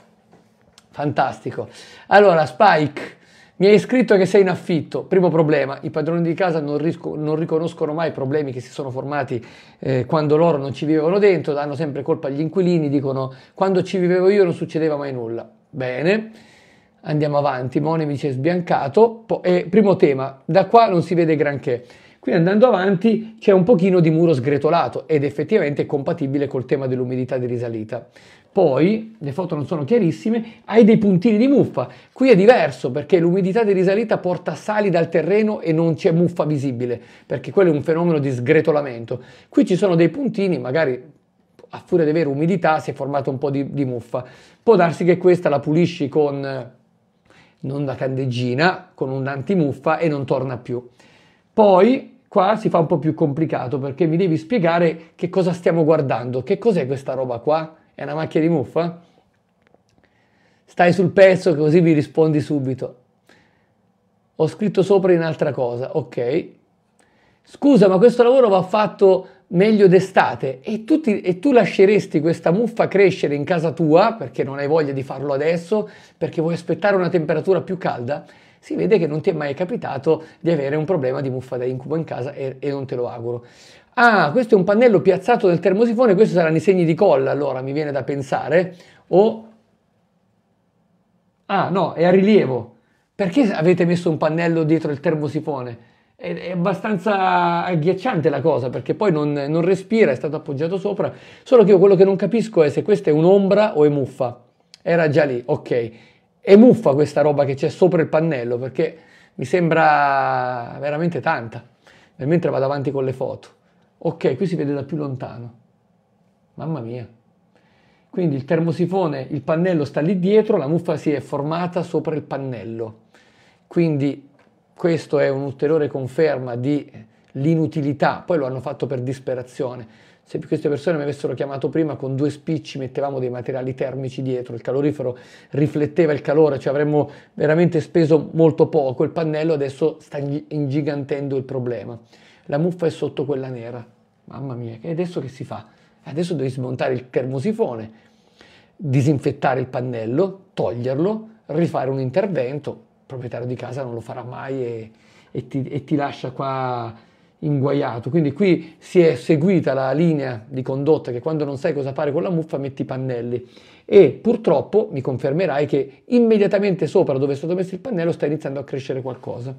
fantastico. Allora, Spike, mi hai scritto che sei in affitto. Primo problema, i padroni di casa non, risco, non riconoscono mai problemi che si sono formati eh, quando loro non ci vivevano dentro, danno sempre colpa agli inquilini, dicono quando ci vivevo io non succedeva mai nulla. Bene, andiamo avanti. Moni mi è sbiancato. Po- eh, primo tema, da qua non si vede granché. Qui andando avanti c'è un pochino di muro sgretolato ed effettivamente è compatibile col tema dell'umidità di risalita. Poi, le foto non sono chiarissime, hai dei puntini di muffa. Qui è diverso perché l'umidità di risalita porta sali dal terreno e non c'è muffa visibile, perché quello è un fenomeno di sgretolamento. Qui ci sono dei puntini, magari a furia di avere umidità si è formato un po' di, di muffa. Può darsi che questa la pulisci con non la candeggina, con un antimuffa e non torna più. Poi qua si fa un po' più complicato perché mi devi spiegare che cosa stiamo guardando, che cos'è questa roba qua? È una macchia di muffa? Stai sul pezzo così mi rispondi subito. Ho scritto sopra in altra cosa, ok. Scusa, ma questo lavoro va fatto meglio d'estate e tu, ti, e tu lasceresti questa muffa crescere in casa tua perché non hai voglia di farlo adesso, perché vuoi aspettare una temperatura più calda? Si vede che non ti è mai capitato di avere un problema di muffa da incubo in casa e, e non te lo auguro. Ah, questo è un pannello piazzato nel termosifone, questi saranno i segni di colla, allora mi viene da pensare. O... Ah, no, è a rilievo. Perché avete messo un pannello dietro il termosifone? È, è abbastanza agghiacciante la cosa, perché poi non, non respira, è stato appoggiato sopra. Solo che io quello che non capisco è se questa è un'ombra o è muffa. Era già lì, ok. È muffa questa roba che c'è sopra il pannello, perché mi sembra veramente tanta, mentre vado avanti con le foto. Ok, qui si vede da più lontano. Mamma mia. Quindi il termosifone, il pannello sta lì dietro, la muffa si è formata sopra il pannello. Quindi questo è un'ulteriore conferma di l'inutilità. Poi lo hanno fatto per disperazione. Se queste persone mi avessero chiamato prima con due spicci mettevamo dei materiali termici dietro, il calorifero rifletteva il calore, cioè avremmo veramente speso molto poco. Il pannello adesso sta ingigantendo il problema la muffa è sotto quella nera. Mamma mia, e adesso che si fa? Adesso devi smontare il termosifone, disinfettare il pannello, toglierlo, rifare un intervento. Il proprietario di casa non lo farà mai e, e, ti, e ti lascia qua inguaiato. Quindi qui si è seguita la linea di condotta che quando non sai cosa fare con la muffa metti i pannelli e purtroppo mi confermerai che immediatamente sopra dove è stato messo il pannello sta iniziando a crescere qualcosa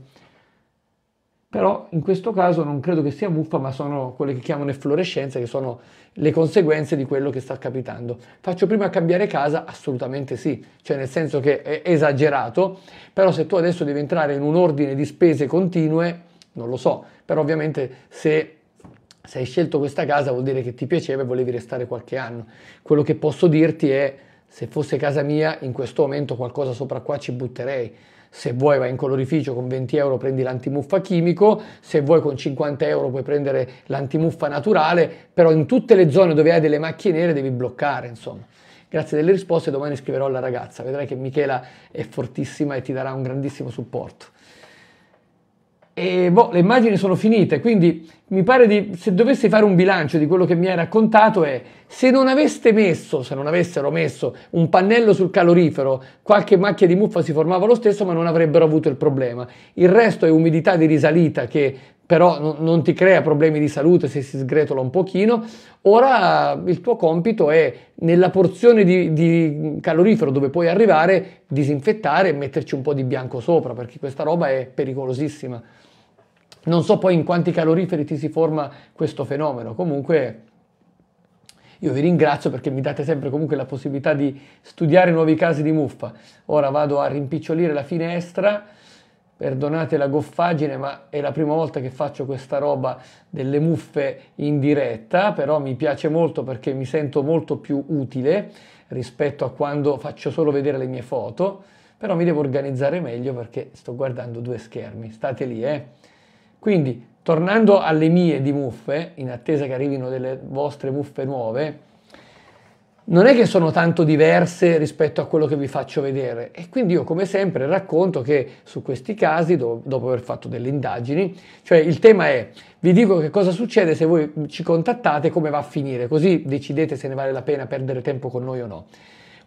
però in questo caso non credo che sia muffa, ma sono quelle che chiamano efflorescenze, che sono le conseguenze di quello che sta capitando. Faccio prima cambiare casa? Assolutamente sì, cioè nel senso che è esagerato, però se tu adesso devi entrare in un ordine di spese continue, non lo so, però ovviamente se se hai scelto questa casa vuol dire che ti piaceva e volevi restare qualche anno. Quello che posso dirti è, se fosse casa mia, in questo momento qualcosa sopra qua ci butterei se vuoi vai in colorificio con 20 euro prendi l'antimuffa chimico, se vuoi con 50 euro puoi prendere l'antimuffa naturale, però in tutte le zone dove hai delle macchie nere devi bloccare, insomma. Grazie delle risposte, domani scriverò alla ragazza, vedrai che Michela è fortissima e ti darà un grandissimo supporto. E boh, le immagini sono finite, quindi mi pare di, se dovessi fare un bilancio di quello che mi hai raccontato è, se non aveste messo, se non avessero messo un pannello sul calorifero, qualche macchia di muffa si formava lo stesso, ma non avrebbero avuto il problema. Il resto è umidità di risalita che però non, non ti crea problemi di salute se si sgretola un pochino. Ora il tuo compito è nella porzione di, di calorifero dove puoi arrivare, disinfettare e metterci un po' di bianco sopra, perché questa roba è pericolosissima. Non so poi in quanti caloriferi ti si forma questo fenomeno, comunque Io vi ringrazio perché mi date sempre comunque la possibilità di studiare nuovi casi di muffa. Ora vado a rimpicciolire la finestra, perdonate la goffaggine, ma è la prima volta che faccio questa roba delle muffe in diretta, però mi piace molto perché mi sento molto più utile rispetto a quando faccio solo vedere le mie foto, però mi devo organizzare meglio perché sto guardando due schermi, state lì eh. Quindi Tornando alle mie di muffe, in attesa che arrivino delle vostre muffe nuove, non è che sono tanto diverse rispetto a quello che vi faccio vedere e quindi io come sempre racconto che su questi casi, do, dopo aver fatto delle indagini, cioè il tema è vi dico che cosa succede se voi ci contattate, come va a finire, così decidete se ne vale la pena perdere tempo con noi o no.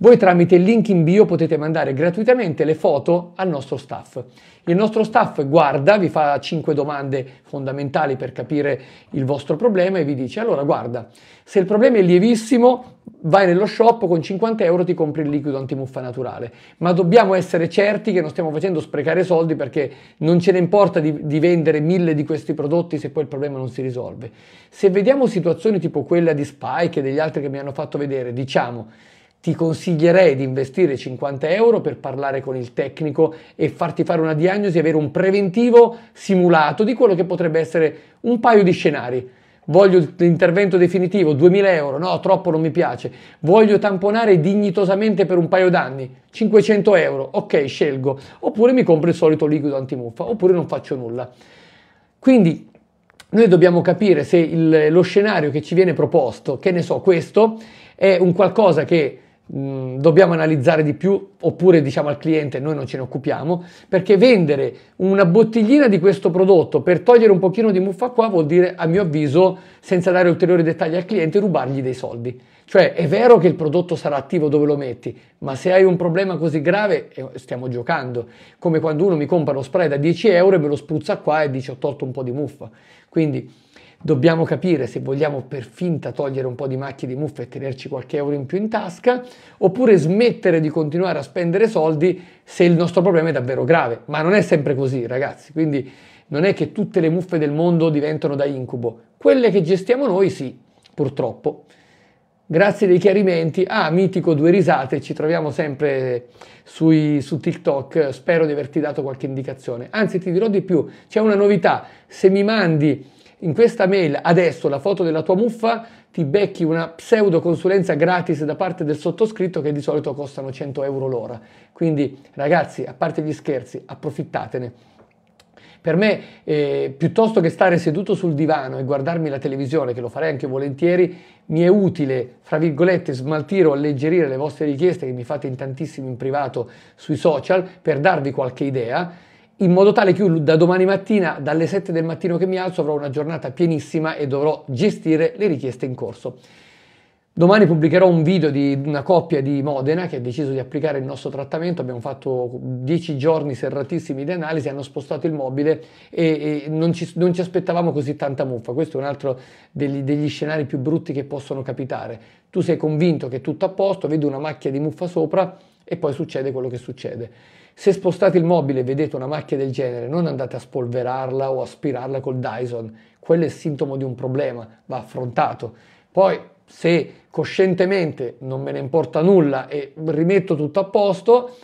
Voi tramite il link in bio potete mandare gratuitamente le foto al nostro staff. Il nostro staff guarda, vi fa 5 domande fondamentali per capire il vostro problema e vi dice allora guarda, se il problema è lievissimo vai nello shop con 50 euro ti compri il liquido antimuffa naturale, ma dobbiamo essere certi che non stiamo facendo sprecare soldi perché non ce ne importa di, di vendere mille di questi prodotti se poi il problema non si risolve. Se vediamo situazioni tipo quella di Spike e degli altri che mi hanno fatto vedere, diciamo ti consiglierei di investire 50 euro per parlare con il tecnico e farti fare una diagnosi, avere un preventivo simulato di quello che potrebbe essere un paio di scenari. Voglio l'intervento definitivo, 2000 euro, no, troppo non mi piace. Voglio tamponare dignitosamente per un paio d'anni, 500 euro, ok, scelgo. Oppure mi compro il solito liquido antimuffa, oppure non faccio nulla. Quindi noi dobbiamo capire se il, lo scenario che ci viene proposto, che ne so, questo, è un qualcosa che Mm, dobbiamo analizzare di più oppure diciamo al cliente noi non ce ne occupiamo perché vendere una bottiglina di questo prodotto per togliere un pochino di muffa qua vuol dire a mio avviso senza dare ulteriori dettagli al cliente rubargli dei soldi. Cioè è vero che il prodotto sarà attivo dove lo metti ma se hai un problema così grave eh, stiamo giocando. Come quando uno mi compra lo spray da 10 euro e me lo spruzza qua e dice ho tolto un po' di muffa quindi Dobbiamo capire se vogliamo per finta togliere un po' di macchie di muffa e tenerci qualche euro in più in tasca, oppure smettere di continuare a spendere soldi se il nostro problema è davvero grave. Ma non è sempre così, ragazzi. Quindi non è che tutte le muffe del mondo diventano da incubo. Quelle che gestiamo noi sì, purtroppo. Grazie dei chiarimenti. Ah, mitico, due risate, ci troviamo sempre sui, su TikTok. Spero di averti dato qualche indicazione. Anzi, ti dirò di più, c'è una novità. Se mi mandi in questa mail adesso la foto della tua muffa ti becchi una pseudo consulenza gratis da parte del sottoscritto che di solito costano 100 euro l'ora. Quindi ragazzi, a parte gli scherzi, approfittatene. Per me, eh, piuttosto che stare seduto sul divano e guardarmi la televisione, che lo farei anche volentieri, mi è utile, fra virgolette, smaltire o alleggerire le vostre richieste che mi fate in tantissimi in privato sui social per darvi qualche idea in modo tale che io da domani mattina, dalle 7 del mattino che mi alzo, avrò una giornata pienissima e dovrò gestire le richieste in corso. Domani pubblicherò un video di una coppia di Modena che ha deciso di applicare il nostro trattamento. Abbiamo fatto 10 giorni serratissimi di analisi, hanno spostato il mobile e, e non, ci, non, ci, aspettavamo così tanta muffa. Questo è un altro degli, degli scenari più brutti che possono capitare. Tu sei convinto che è tutto a posto, vedi una macchia di muffa sopra e poi succede quello che succede. Se spostate il mobile e vedete una macchia del genere, non andate a spolverarla o aspirarla col Dyson, quello è il sintomo di un problema, va affrontato. Poi se coscientemente non me ne importa nulla e rimetto tutto a posto,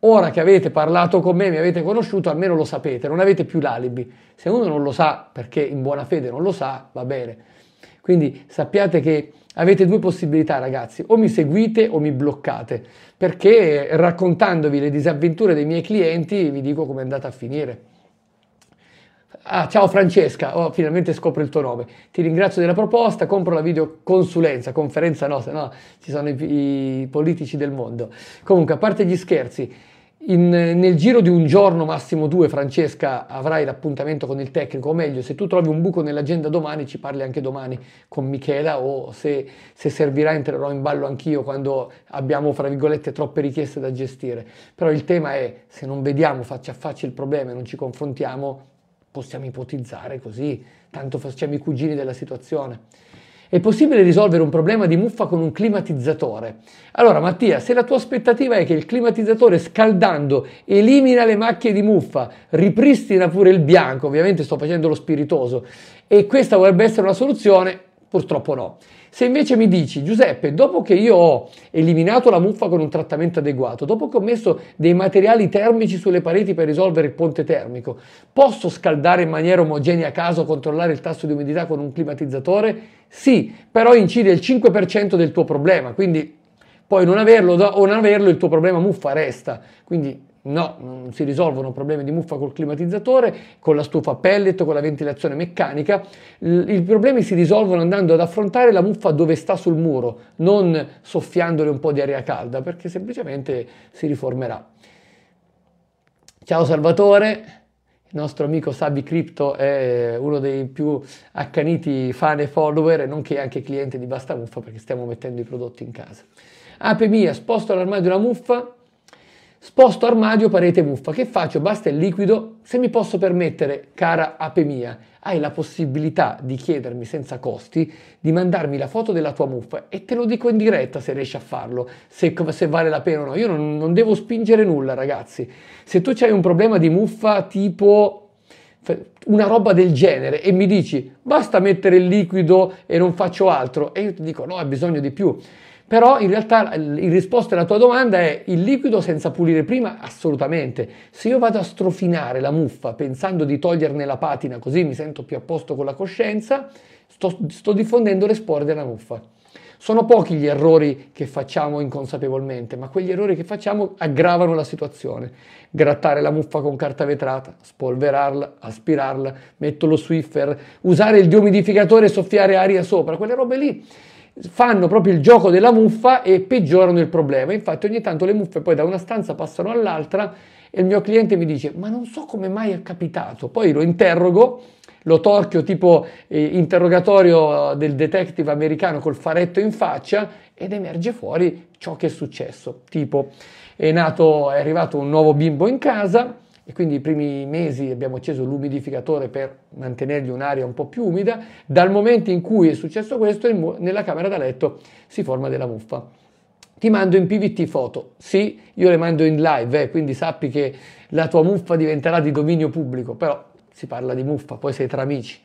ora che avete parlato con me, mi avete conosciuto, almeno lo sapete, non avete più l'alibi. Se uno non lo sa perché in buona fede non lo sa, va bene. Quindi sappiate che Avete due possibilità ragazzi, o mi seguite o mi bloccate, perché raccontandovi le disavventure dei miei clienti vi dico come è andata a finire. Ah, ciao Francesca, oh, finalmente scopro il tuo nome. Ti ringrazio della proposta, compro la videoconsulenza, conferenza no, se no ci sono i, i politici del mondo. Comunque, a parte gli scherzi, in, nel giro di un giorno, massimo due, Francesca, avrai l'appuntamento con il tecnico, o meglio, se tu trovi un buco nell'agenda domani, ci parli anche domani con Michela, o se, se servirà entrerò in ballo anch'io quando abbiamo, fra virgolette, troppe richieste da gestire. Però il tema è, se non vediamo faccia a faccia il problema e non ci confrontiamo, possiamo ipotizzare così, tanto facciamo i cugini della situazione. È possibile risolvere un problema di muffa con un climatizzatore? Allora Mattia, se la tua aspettativa è che il climatizzatore scaldando elimina le macchie di muffa, ripristina pure il bianco, ovviamente sto facendo lo spiritoso, e questa vorrebbe essere una soluzione, Purtroppo no. Se invece mi dici, Giuseppe, dopo che io ho eliminato la muffa con un trattamento adeguato, dopo che ho messo dei materiali termici sulle pareti per risolvere il ponte termico, posso scaldare in maniera omogenea a caso, controllare il tasso di umidità con un climatizzatore? Sì, però incide il 5% del tuo problema, quindi poi non averlo o non averlo il tuo problema muffa resta. Quindi No, non si risolvono problemi di muffa col climatizzatore, con la stufa pellet, con la ventilazione meccanica. I problemi si risolvono andando ad affrontare la muffa dove sta sul muro, non soffiandole un po' di aria calda, perché semplicemente si riformerà. Ciao Salvatore, il nostro amico Sabi Crypto è uno dei più accaniti fan e follower, nonché anche cliente di Basta Muffa perché stiamo mettendo i prodotti in casa. Ape mia, sposto l'armadio della muffa, Sposto armadio, parete muffa. Che faccio? Basta il liquido. Se mi posso permettere, cara ape mia, hai la possibilità di chiedermi senza costi di mandarmi la foto della tua muffa e te lo dico in diretta se riesci a farlo, se, se vale la pena o no. Io non, non devo spingere nulla, ragazzi. Se tu hai un problema di muffa tipo una roba del genere e mi dici basta mettere il liquido e non faccio altro e io ti dico no, hai bisogno di più però in realtà in risposta alla tua domanda è il liquido senza pulire prima? Assolutamente. Se io vado a strofinare la muffa pensando di toglierne la patina così mi sento più a posto con la coscienza, sto, sto diffondendo le spore della muffa. Sono pochi gli errori che facciamo inconsapevolmente, ma quegli errori che facciamo aggravano la situazione. Grattare la muffa con carta vetrata, spolverarla, aspirarla, metto lo Swiffer, usare il deumidificatore e soffiare aria sopra, quelle robe lì fanno proprio il gioco della muffa e peggiorano il problema. Infatti ogni tanto le muffe poi da una stanza passano all'altra e il mio cliente mi dice ma non so come mai è capitato. Poi lo interrogo, lo torchio tipo eh, interrogatorio del detective americano col faretto in faccia ed emerge fuori ciò che è successo. Tipo è nato, è arrivato un nuovo bimbo in casa, e quindi i primi mesi abbiamo acceso l'umidificatore per mantenergli un'aria un po' più umida. Dal momento in cui è successo questo, nella camera da letto si forma della muffa. Ti mando in PVT foto, sì, io le mando in live, eh, quindi sappi che la tua muffa diventerà di dominio pubblico, però si parla di muffa, poi sei tra amici.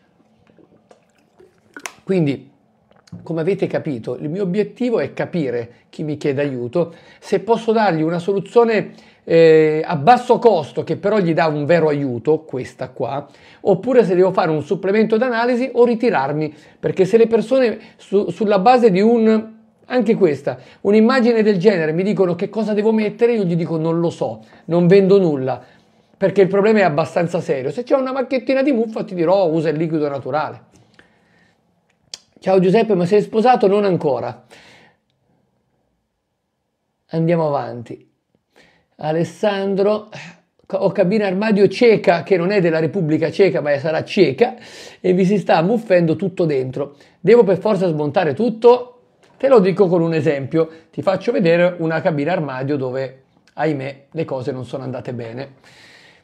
Quindi, come avete capito, il mio obiettivo è capire chi mi chiede aiuto, se posso dargli una soluzione eh, a basso costo che però gli dà un vero aiuto, questa qua, oppure se devo fare un supplemento d'analisi o ritirarmi, perché se le persone su, sulla base di un anche questa, un'immagine del genere mi dicono che cosa devo mettere, io gli dico non lo so, non vendo nulla, perché il problema è abbastanza serio. Se c'è una macchettina di muffa ti dirò usa il liquido naturale. Ciao Giuseppe, ma sei sposato? Non ancora. Andiamo avanti. Alessandro, ho cabina armadio ceca che non è della Repubblica Ceca ma sarà ceca e vi si sta muffendo tutto dentro. Devo per forza smontare tutto? Te lo dico con un esempio, ti faccio vedere una cabina armadio dove, ahimè, le cose non sono andate bene.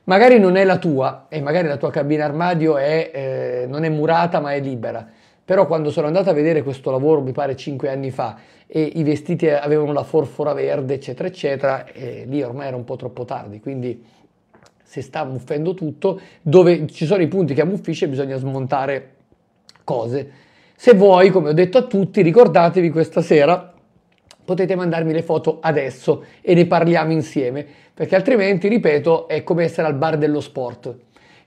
Magari non è la tua e magari la tua cabina armadio è, eh, non è murata ma è libera però quando sono andato a vedere questo lavoro, mi pare 5 anni fa, e i vestiti avevano la forfora verde, eccetera, eccetera, lì ormai era un po' troppo tardi, quindi si sta ammuffendo tutto, dove ci sono i punti che ammuffisce bisogna smontare cose. Se vuoi, come ho detto a tutti, ricordatevi questa sera potete mandarmi le foto adesso e ne parliamo insieme, perché altrimenti, ripeto, è come essere al bar dello sport.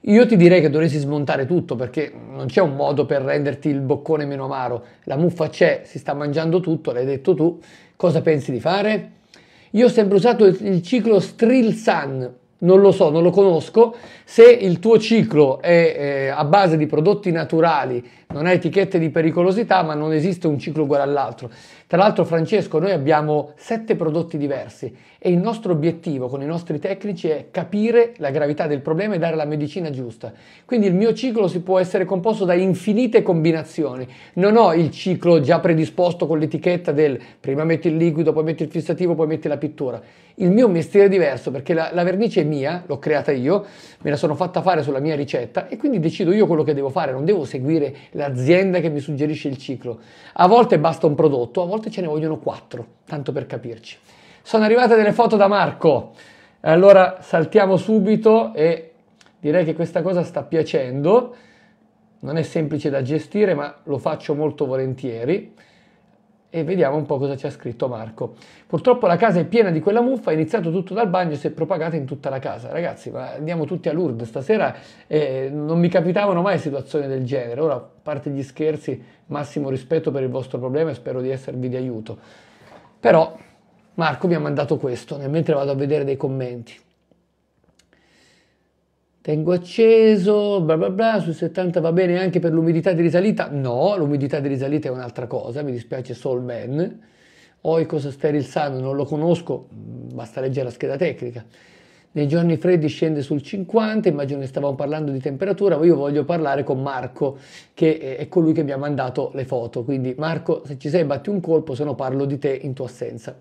Io ti direi che dovresti smontare tutto perché non c'è un modo per renderti il boccone meno amaro. La muffa c'è, si sta mangiando tutto, l'hai detto tu. Cosa pensi di fare? Io ho sempre usato il ciclo Strilsan, non lo so, non lo conosco. Se il tuo ciclo è eh, a base di prodotti naturali, non ha etichette di pericolosità, ma non esiste un ciclo uguale all'altro. Tra l'altro, Francesco, noi abbiamo sette prodotti diversi e il nostro obiettivo con i nostri tecnici è capire la gravità del problema e dare la medicina giusta. Quindi il mio ciclo si può essere composto da infinite combinazioni. Non ho il ciclo già predisposto con l'etichetta del prima metti il liquido, poi metti il fissativo, poi metti la pittura. Il mio mestiere è diverso perché la, la vernice è mia, l'ho creata io, me la sono fatta fare sulla mia ricetta e quindi decido io quello che devo fare, non devo seguire l'azienda che mi suggerisce il ciclo. A volte basta un prodotto, a volte ce ne vogliono quattro, tanto per capirci. Sono arrivate delle foto da Marco, allora saltiamo subito e direi che questa cosa sta piacendo. non è semplice da gestire, ma lo faccio molto volentieri e vediamo un po' cosa ci ha scritto Marco. Purtroppo la casa è piena di quella muffa, è iniziato tutto dal bagno e si è propagata in tutta la casa. Ragazzi, ma andiamo tutti a Lourdes, stasera eh, non mi capitavano mai situazioni del genere. Ora, a parte gli scherzi, massimo rispetto per il vostro problema e spero di esservi di aiuto. Però Marco mi ha mandato questo, mentre vado a vedere dei commenti. Tengo acceso, bla bla bla, sul 70 va bene anche per l'umidità di risalita? No, l'umidità di risalita è un'altra cosa, mi dispiace Soul Man. Oikos Steril Sun non lo conosco, basta leggere la scheda tecnica. Nei giorni freddi scende sul 50, immagino che stavamo parlando di temperatura, ma io voglio parlare con Marco, che è colui che mi ha mandato le foto. Quindi Marco, se ci sei batti un colpo, se no parlo di te in tua assenza.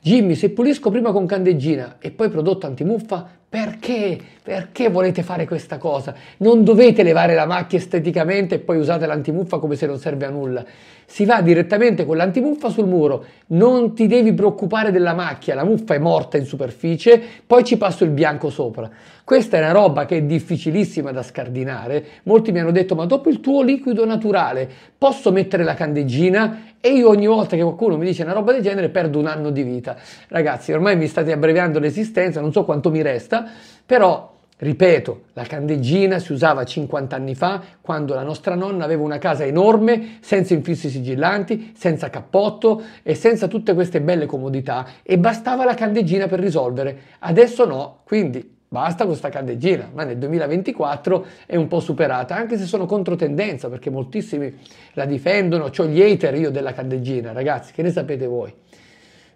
Jimmy, se pulisco prima con candeggina e poi prodotto antimuffa, perché? Perché volete fare questa cosa? Non dovete levare la macchia esteticamente e poi usate l'antimuffa come se non serve a nulla. Si va direttamente con l'antimuffa sul muro, non ti devi preoccupare della macchia, la muffa è morta in superficie, poi ci passo il bianco sopra. Questa è una roba che è difficilissima da scardinare. Molti mi hanno detto "Ma dopo il tuo liquido naturale posso mettere la candeggina?" E io ogni volta che qualcuno mi dice una roba del genere perdo un anno di vita. Ragazzi, ormai mi state abbreviando l'esistenza, non so quanto mi resta, però Ripeto, la candeggina si usava 50 anni fa quando la nostra nonna aveva una casa enorme, senza infissi sigillanti, senza cappotto e senza tutte queste belle comodità e bastava la candeggina per risolvere. Adesso no, quindi basta questa candeggina, ma nel 2024 è un po' superata, anche se sono controtendenza perché moltissimi la difendono, ho gli hater io della candeggina, ragazzi, che ne sapete voi?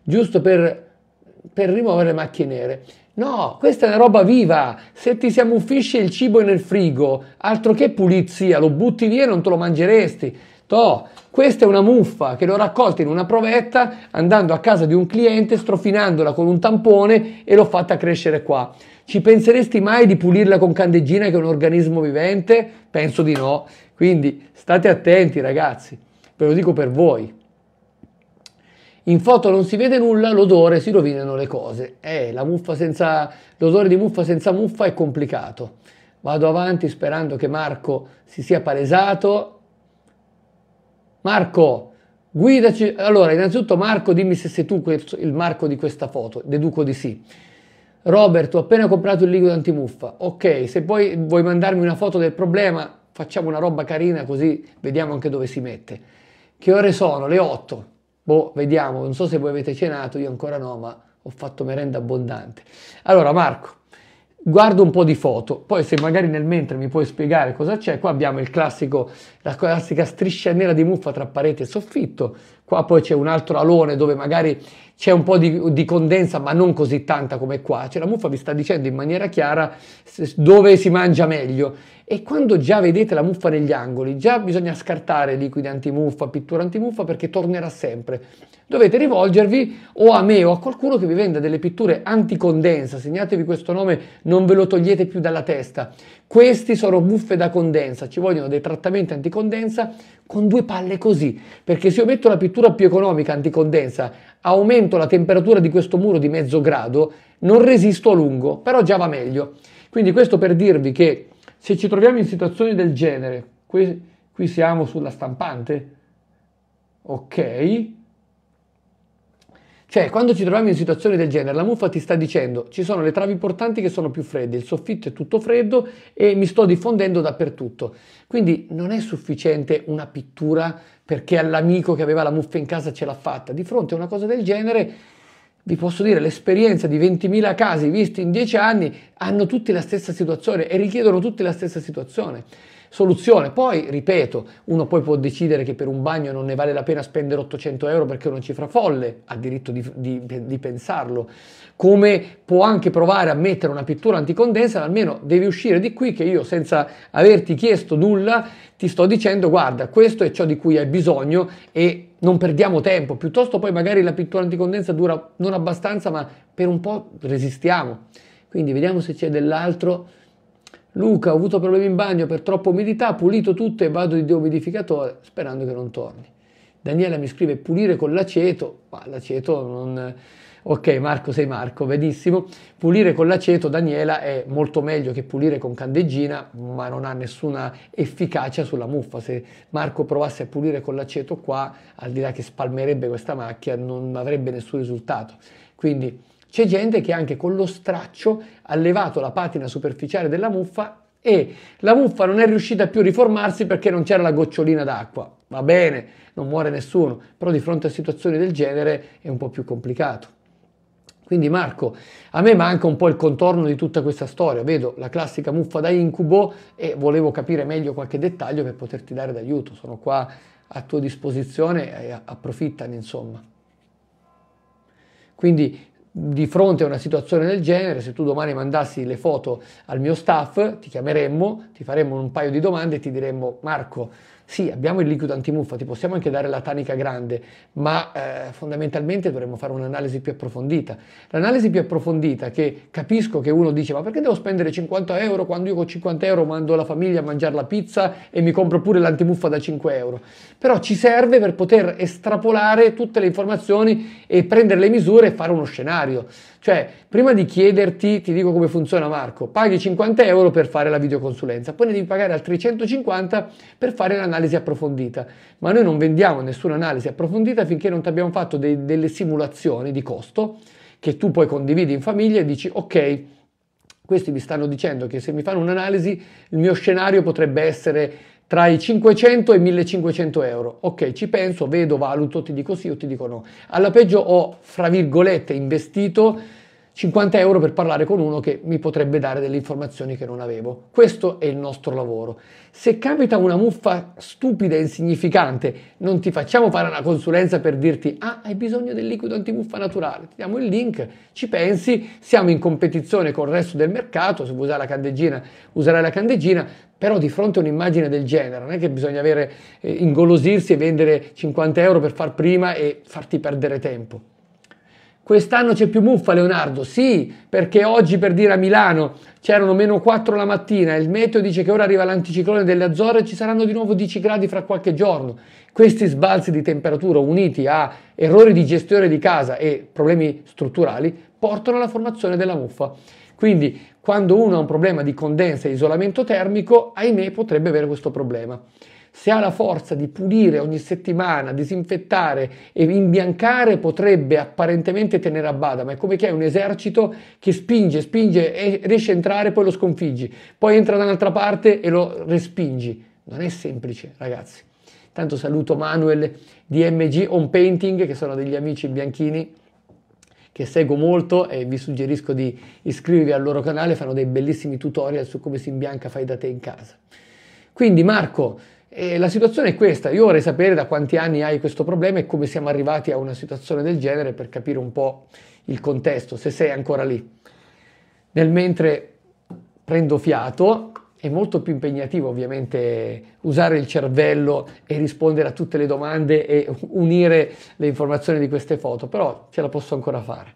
Giusto per, per rimuovere le macchie nere. No, questa è una roba viva. Se ti si ammuffisce il cibo nel frigo, altro che pulizia, lo butti via e non te lo mangeresti. Toh, questa è una muffa che l'ho raccolta in una provetta andando a casa di un cliente, strofinandola con un tampone e l'ho fatta crescere qua. Ci penseresti mai di pulirla con candeggina che è un organismo vivente? Penso di no. Quindi state attenti ragazzi, ve lo dico per voi. In foto non si vede nulla, l'odore si rovinano le cose. Eh, senza, l'odore di muffa senza muffa è complicato. Vado avanti sperando che Marco si sia palesato. Marco, guidaci. Allora, innanzitutto Marco, dimmi se sei tu il Marco di questa foto. Deduco di sì. Robert, ho appena comprato il liquido antimuffa. Ok, se poi vuoi mandarmi una foto del problema, facciamo una roba carina così vediamo anche dove si mette. Che ore sono? Le 8. Boh, vediamo, non so se voi avete cenato, io ancora no, ma ho fatto merenda abbondante. Allora, Marco, guardo un po' di foto, poi se magari nel mentre mi puoi spiegare cosa c'è, qua abbiamo il classico, la classica striscia nera di muffa tra parete e soffitto, qua poi c'è un altro alone dove magari c'è un po' di, di, condensa ma non così tanta come qua, cioè la muffa vi sta dicendo in maniera chiara dove si mangia meglio e quando già vedete la muffa negli angoli, già bisogna scartare liquidi antimuffa, pittura antimuffa perché tornerà sempre. Dovete rivolgervi o a me o a qualcuno che vi venda delle pitture anticondensa, segnatevi questo nome, non ve lo togliete più dalla testa. Questi sono muffe da condensa, ci vogliono dei trattamenti anticondensa con due palle così, perché se io metto la pittura più economica anticondensa, aumento la temperatura di questo muro di mezzo grado, non resisto a lungo, però già va meglio. Quindi questo per dirvi che se ci troviamo in situazioni del genere, qui, qui siamo sulla stampante, ok? Cioè, quando ci troviamo in situazioni del genere, la muffa ti sta dicendo ci sono le travi portanti che sono più fredde, il soffitto è tutto freddo e mi sto diffondendo dappertutto. Quindi non è sufficiente una pittura perché all'amico che aveva la muffa in casa ce l'ha fatta. Di fronte a una cosa del genere vi posso dire, l'esperienza di 20.000 casi visti in 10 anni hanno tutti la stessa situazione e richiedono tutti la stessa situazione. Soluzione, poi ripeto, uno poi può decidere che per un bagno non ne vale la pena spendere 800 euro perché è una cifra folle, ha diritto di, di, di pensarlo, come può anche provare a mettere una pittura anticondensa, almeno devi uscire di qui che io senza averti chiesto nulla ti sto dicendo guarda questo è ciò di cui hai bisogno e non perdiamo tempo, piuttosto poi magari la pittura anticondensa dura non abbastanza, ma per un po' resistiamo. Quindi vediamo se c'è dell'altro. Luca, ho avuto problemi in bagno per troppa umidità, pulito tutto e vado di deumidificatore sperando che non torni. Daniela mi scrive pulire con l'aceto, ma l'aceto non... Ok, Marco, sei Marco, benissimo. Pulire con l'aceto, Daniela, è molto meglio che pulire con candeggina, ma non ha nessuna efficacia sulla muffa. Se Marco provasse a pulire con l'aceto qua, al di là che spalmerebbe questa macchia, non avrebbe nessun risultato. Quindi c'è gente che anche con lo straccio ha levato la patina superficiale della muffa e la muffa non è riuscita più a riformarsi perché non c'era la gocciolina d'acqua. Va bene, non muore nessuno, però di fronte a situazioni del genere è un po' più complicato. Quindi Marco, a me manca un po' il contorno di tutta questa storia, vedo la classica muffa da incubo e volevo capire meglio qualche dettaglio per poterti dare d'aiuto, sono qua a tua disposizione e approfittane insomma. Quindi di fronte a una situazione del genere, se tu domani mandassi le foto al mio staff, ti chiameremmo, ti faremmo un paio di domande e ti diremmo Marco, sì, abbiamo il liquido antimuffa, ti possiamo anche dare la tanica grande, ma eh, fondamentalmente dovremmo fare un'analisi più approfondita. L'analisi più approfondita che capisco che uno dice ma perché devo spendere 50 euro quando io con 50 euro mando la famiglia a mangiare la pizza e mi compro pure l'antimuffa da 5 euro? Però ci serve per poter estrapolare tutte le informazioni e prendere le misure e fare uno scenario. Cioè, prima di chiederti, ti dico come funziona Marco, paghi 50 euro per fare la videoconsulenza, poi ne devi pagare altri 150 per fare l'analisi approfondita. Ma noi non vendiamo nessuna analisi approfondita finché non ti abbiamo fatto dei, delle simulazioni di costo che tu poi condividi in famiglia e dici ok, questi mi stanno dicendo che se mi fanno un'analisi il mio scenario potrebbe essere tra i 500 e i 1500 euro. Ok, ci penso, vedo, valuto, ti dico sì o ti dico no. Alla peggio ho, fra virgolette, investito 50 euro per parlare con uno che mi potrebbe dare delle informazioni che non avevo. Questo è il nostro lavoro. Se capita una muffa stupida e insignificante, non ti facciamo fare una consulenza per dirti ah, hai bisogno del liquido antimuffa naturale. Ti diamo il link, ci pensi, siamo in competizione con il resto del mercato, se vuoi usare la candeggina, userai la candeggina, però di fronte a un'immagine del genere non è che bisogna avere, eh, ingolosirsi e vendere 50 euro per far prima e farti perdere tempo. Quest'anno c'è più muffa, Leonardo? Sì, perché oggi per dire a Milano c'erano meno 4 la mattina, il meteo dice che ora arriva l'anticiclone delle Azzorre e ci saranno di nuovo 10 gradi fra qualche giorno. Questi sbalzi di temperatura uniti a errori di gestione di casa e problemi strutturali portano alla formazione della muffa. Quindi quando uno ha un problema di condensa e isolamento termico, ahimè potrebbe avere questo problema se ha la forza di pulire ogni settimana, disinfettare e imbiancare, potrebbe apparentemente tenere a bada, ma è come che è un esercito che spinge, spinge e riesce a entrare, poi lo sconfiggi, poi entra da un'altra parte e lo respingi. Non è semplice, ragazzi. Tanto saluto Manuel di MG Home Painting, che sono degli amici bianchini che seguo molto e vi suggerisco di iscrivervi al loro canale, fanno dei bellissimi tutorial su come si imbianca fai da te in casa. Quindi Marco, e la situazione è questa, io vorrei sapere da quanti anni hai questo problema e come siamo arrivati a una situazione del genere per capire un po' il contesto, se sei ancora lì. Nel mentre prendo fiato, è molto più impegnativo ovviamente usare il cervello e rispondere a tutte le domande e unire le informazioni di queste foto, però ce la posso ancora fare.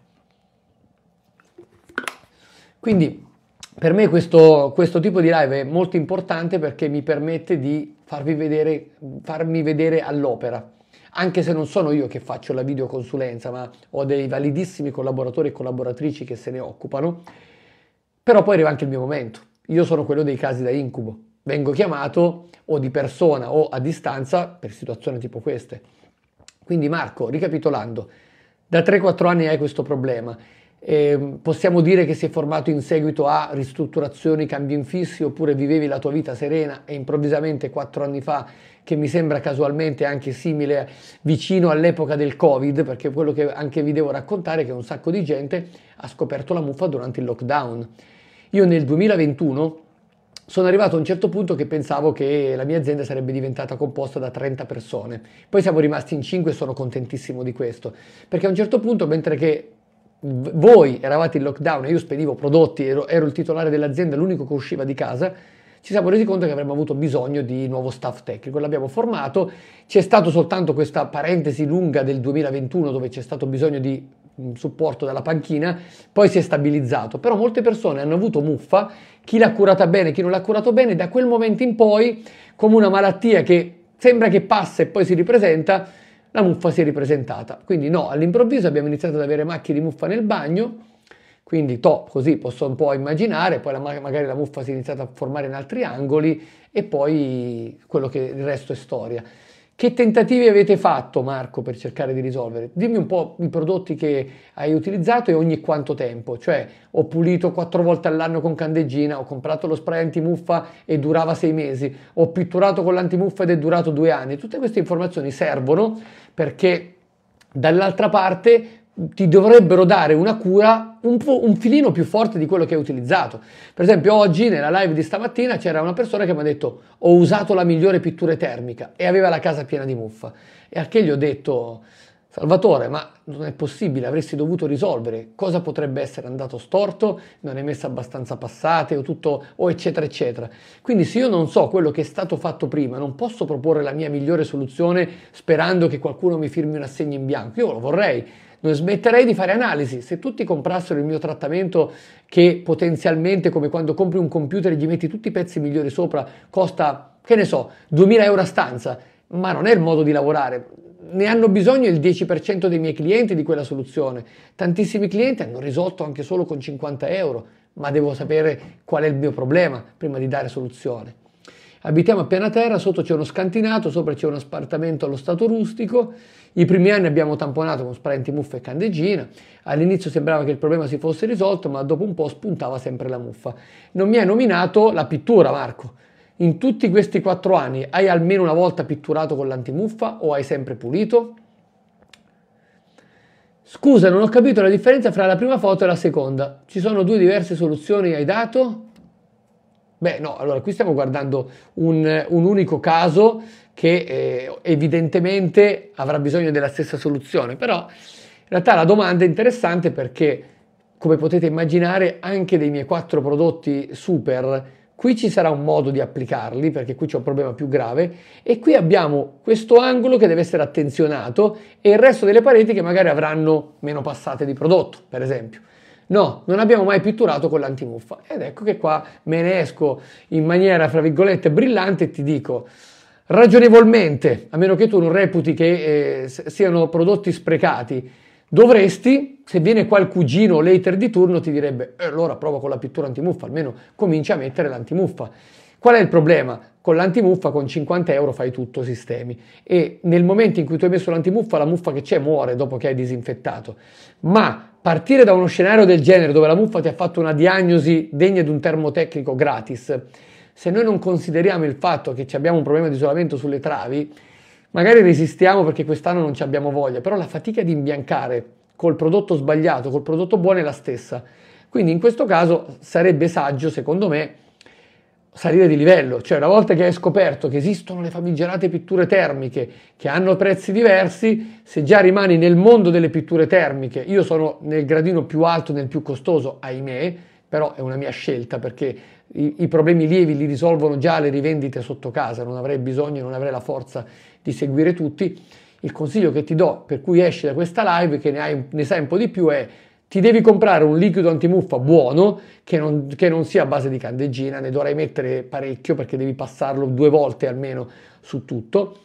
Quindi per me questo, questo, tipo di live è molto importante perché mi permette di farvi vedere, farmi vedere all'opera. Anche se non sono io che faccio la videoconsulenza, ma ho dei validissimi collaboratori e collaboratrici che se ne occupano, però poi arriva anche il mio momento. Io sono quello dei casi da incubo. Vengo chiamato o di persona o a distanza per situazioni tipo queste. Quindi Marco, ricapitolando, da 3-4 anni hai questo problema eh, possiamo dire che si è formato in seguito a ristrutturazioni, cambi infissi oppure vivevi la tua vita serena e improvvisamente quattro anni fa, che mi sembra casualmente anche simile, vicino all'epoca del Covid, perché quello che anche vi devo raccontare è che un sacco di gente ha scoperto la muffa durante il lockdown. Io nel 2021 sono arrivato a un certo punto che pensavo che la mia azienda sarebbe diventata composta da 30 persone. Poi siamo rimasti in 5 e sono contentissimo di questo, perché a un certo punto, mentre che voi eravate in lockdown e io spedivo prodotti, ero, ero il titolare dell'azienda, l'unico che usciva di casa, ci siamo resi conto che avremmo avuto bisogno di nuovo staff tecnico, l'abbiamo formato, c'è stato soltanto questa parentesi lunga del 2021 dove c'è stato bisogno di supporto dalla panchina, poi si è stabilizzato, però molte persone hanno avuto muffa, chi l'ha curata bene, chi non l'ha curato bene, da quel momento in poi, come una malattia che sembra che passa e poi si ripresenta, la muffa si è ripresentata. Quindi no, all'improvviso abbiamo iniziato ad avere macchie di muffa nel bagno, quindi to, così posso un po' immaginare, poi la, magari la muffa si è iniziata a formare in altri angoli e poi quello che il resto è storia. Che tentativi avete fatto, Marco, per cercare di risolvere? Dimmi un po' i prodotti che hai utilizzato e ogni quanto tempo. Cioè, ho pulito quattro volte all'anno con candeggina, ho comprato lo spray antimuffa e durava sei mesi, ho pitturato con l'antimuffa ed è durato due anni. Tutte queste informazioni servono perché dall'altra parte ti dovrebbero dare una cura un, un filino più forte di quello che hai utilizzato. Per esempio, oggi nella live di stamattina c'era una persona che mi ha detto: Ho usato la migliore pittura termica e aveva la casa piena di muffa. E a che gli ho detto: Salvatore, ma non è possibile, avresti dovuto risolvere cosa potrebbe essere andato storto, non hai messo abbastanza passate o tutto, o eccetera, eccetera. Quindi, se io non so quello che è stato fatto prima, non posso proporre la mia migliore soluzione sperando che qualcuno mi firmi un assegno in bianco. Io lo vorrei non smetterei di fare analisi. Se tutti comprassero il mio trattamento che potenzialmente, come quando compri un computer e gli metti tutti i pezzi migliori sopra, costa, che ne so, 2000 euro a stanza, ma non è il modo di lavorare. Ne hanno bisogno il 10% dei miei clienti di quella soluzione. Tantissimi clienti hanno risolto anche solo con 50 euro, ma devo sapere qual è il mio problema prima di dare soluzione. Abitiamo a piana terra, sotto c'è uno scantinato, sopra c'è un appartamento allo stato rustico. I primi anni abbiamo tamponato con spray antimuffa e candeggina. All'inizio sembrava che il problema si fosse risolto, ma dopo un po' spuntava sempre la muffa. Non mi hai nominato la pittura, Marco. In tutti questi quattro anni hai almeno una volta pitturato con l'antimuffa o hai sempre pulito? Scusa, non ho capito la differenza fra la prima foto e la seconda. Ci sono due diverse soluzioni, hai dato? Beh, no, allora qui stiamo guardando un, un unico caso che eh, evidentemente avrà bisogno della stessa soluzione, però in realtà la domanda è interessante perché, come potete immaginare, anche dei miei quattro prodotti super, qui ci sarà un modo di applicarli perché qui c'è un problema più grave e qui abbiamo questo angolo che deve essere attenzionato e il resto delle pareti che magari avranno meno passate di prodotto, per esempio. No, non abbiamo mai pitturato con l'antimuffa. Ed ecco che qua me ne esco in maniera, fra virgolette, brillante e ti dico, ragionevolmente, a meno che tu non reputi che eh, siano prodotti sprecati, dovresti, se viene qual cugino o later di turno, ti direbbe, eh, allora prova con la pittura antimuffa, almeno comincia a mettere l'antimuffa. Qual è il problema? Con l'antimuffa con 50 euro fai tutto sistemi e nel momento in cui tu hai messo l'antimuffa la muffa che c'è muore dopo che hai disinfettato. Ma partire da uno scenario del genere dove la muffa ti ha fatto una diagnosi degna di un termotecnico gratis, se noi non consideriamo il fatto che abbiamo un problema di isolamento sulle travi, magari resistiamo perché quest'anno non ci abbiamo voglia, però la fatica di imbiancare col prodotto sbagliato, col prodotto buono è la stessa. Quindi in questo caso sarebbe saggio, secondo me, salire di livello, cioè una volta che hai scoperto che esistono le famigerate pitture termiche che hanno prezzi diversi, se già rimani nel mondo delle pitture termiche, io sono nel gradino più alto, nel più costoso, ahimè, però è una mia scelta perché i, i problemi lievi li risolvono già le rivendite sotto casa, non avrei bisogno, non avrei la forza di seguire tutti. Il consiglio che ti do per cui esci da questa live, che ne, hai, ne sai un po' di più, è ti devi comprare un liquido antimuffa buono che non, che non, sia a base di candeggina, ne dovrai mettere parecchio perché devi passarlo due volte almeno su tutto.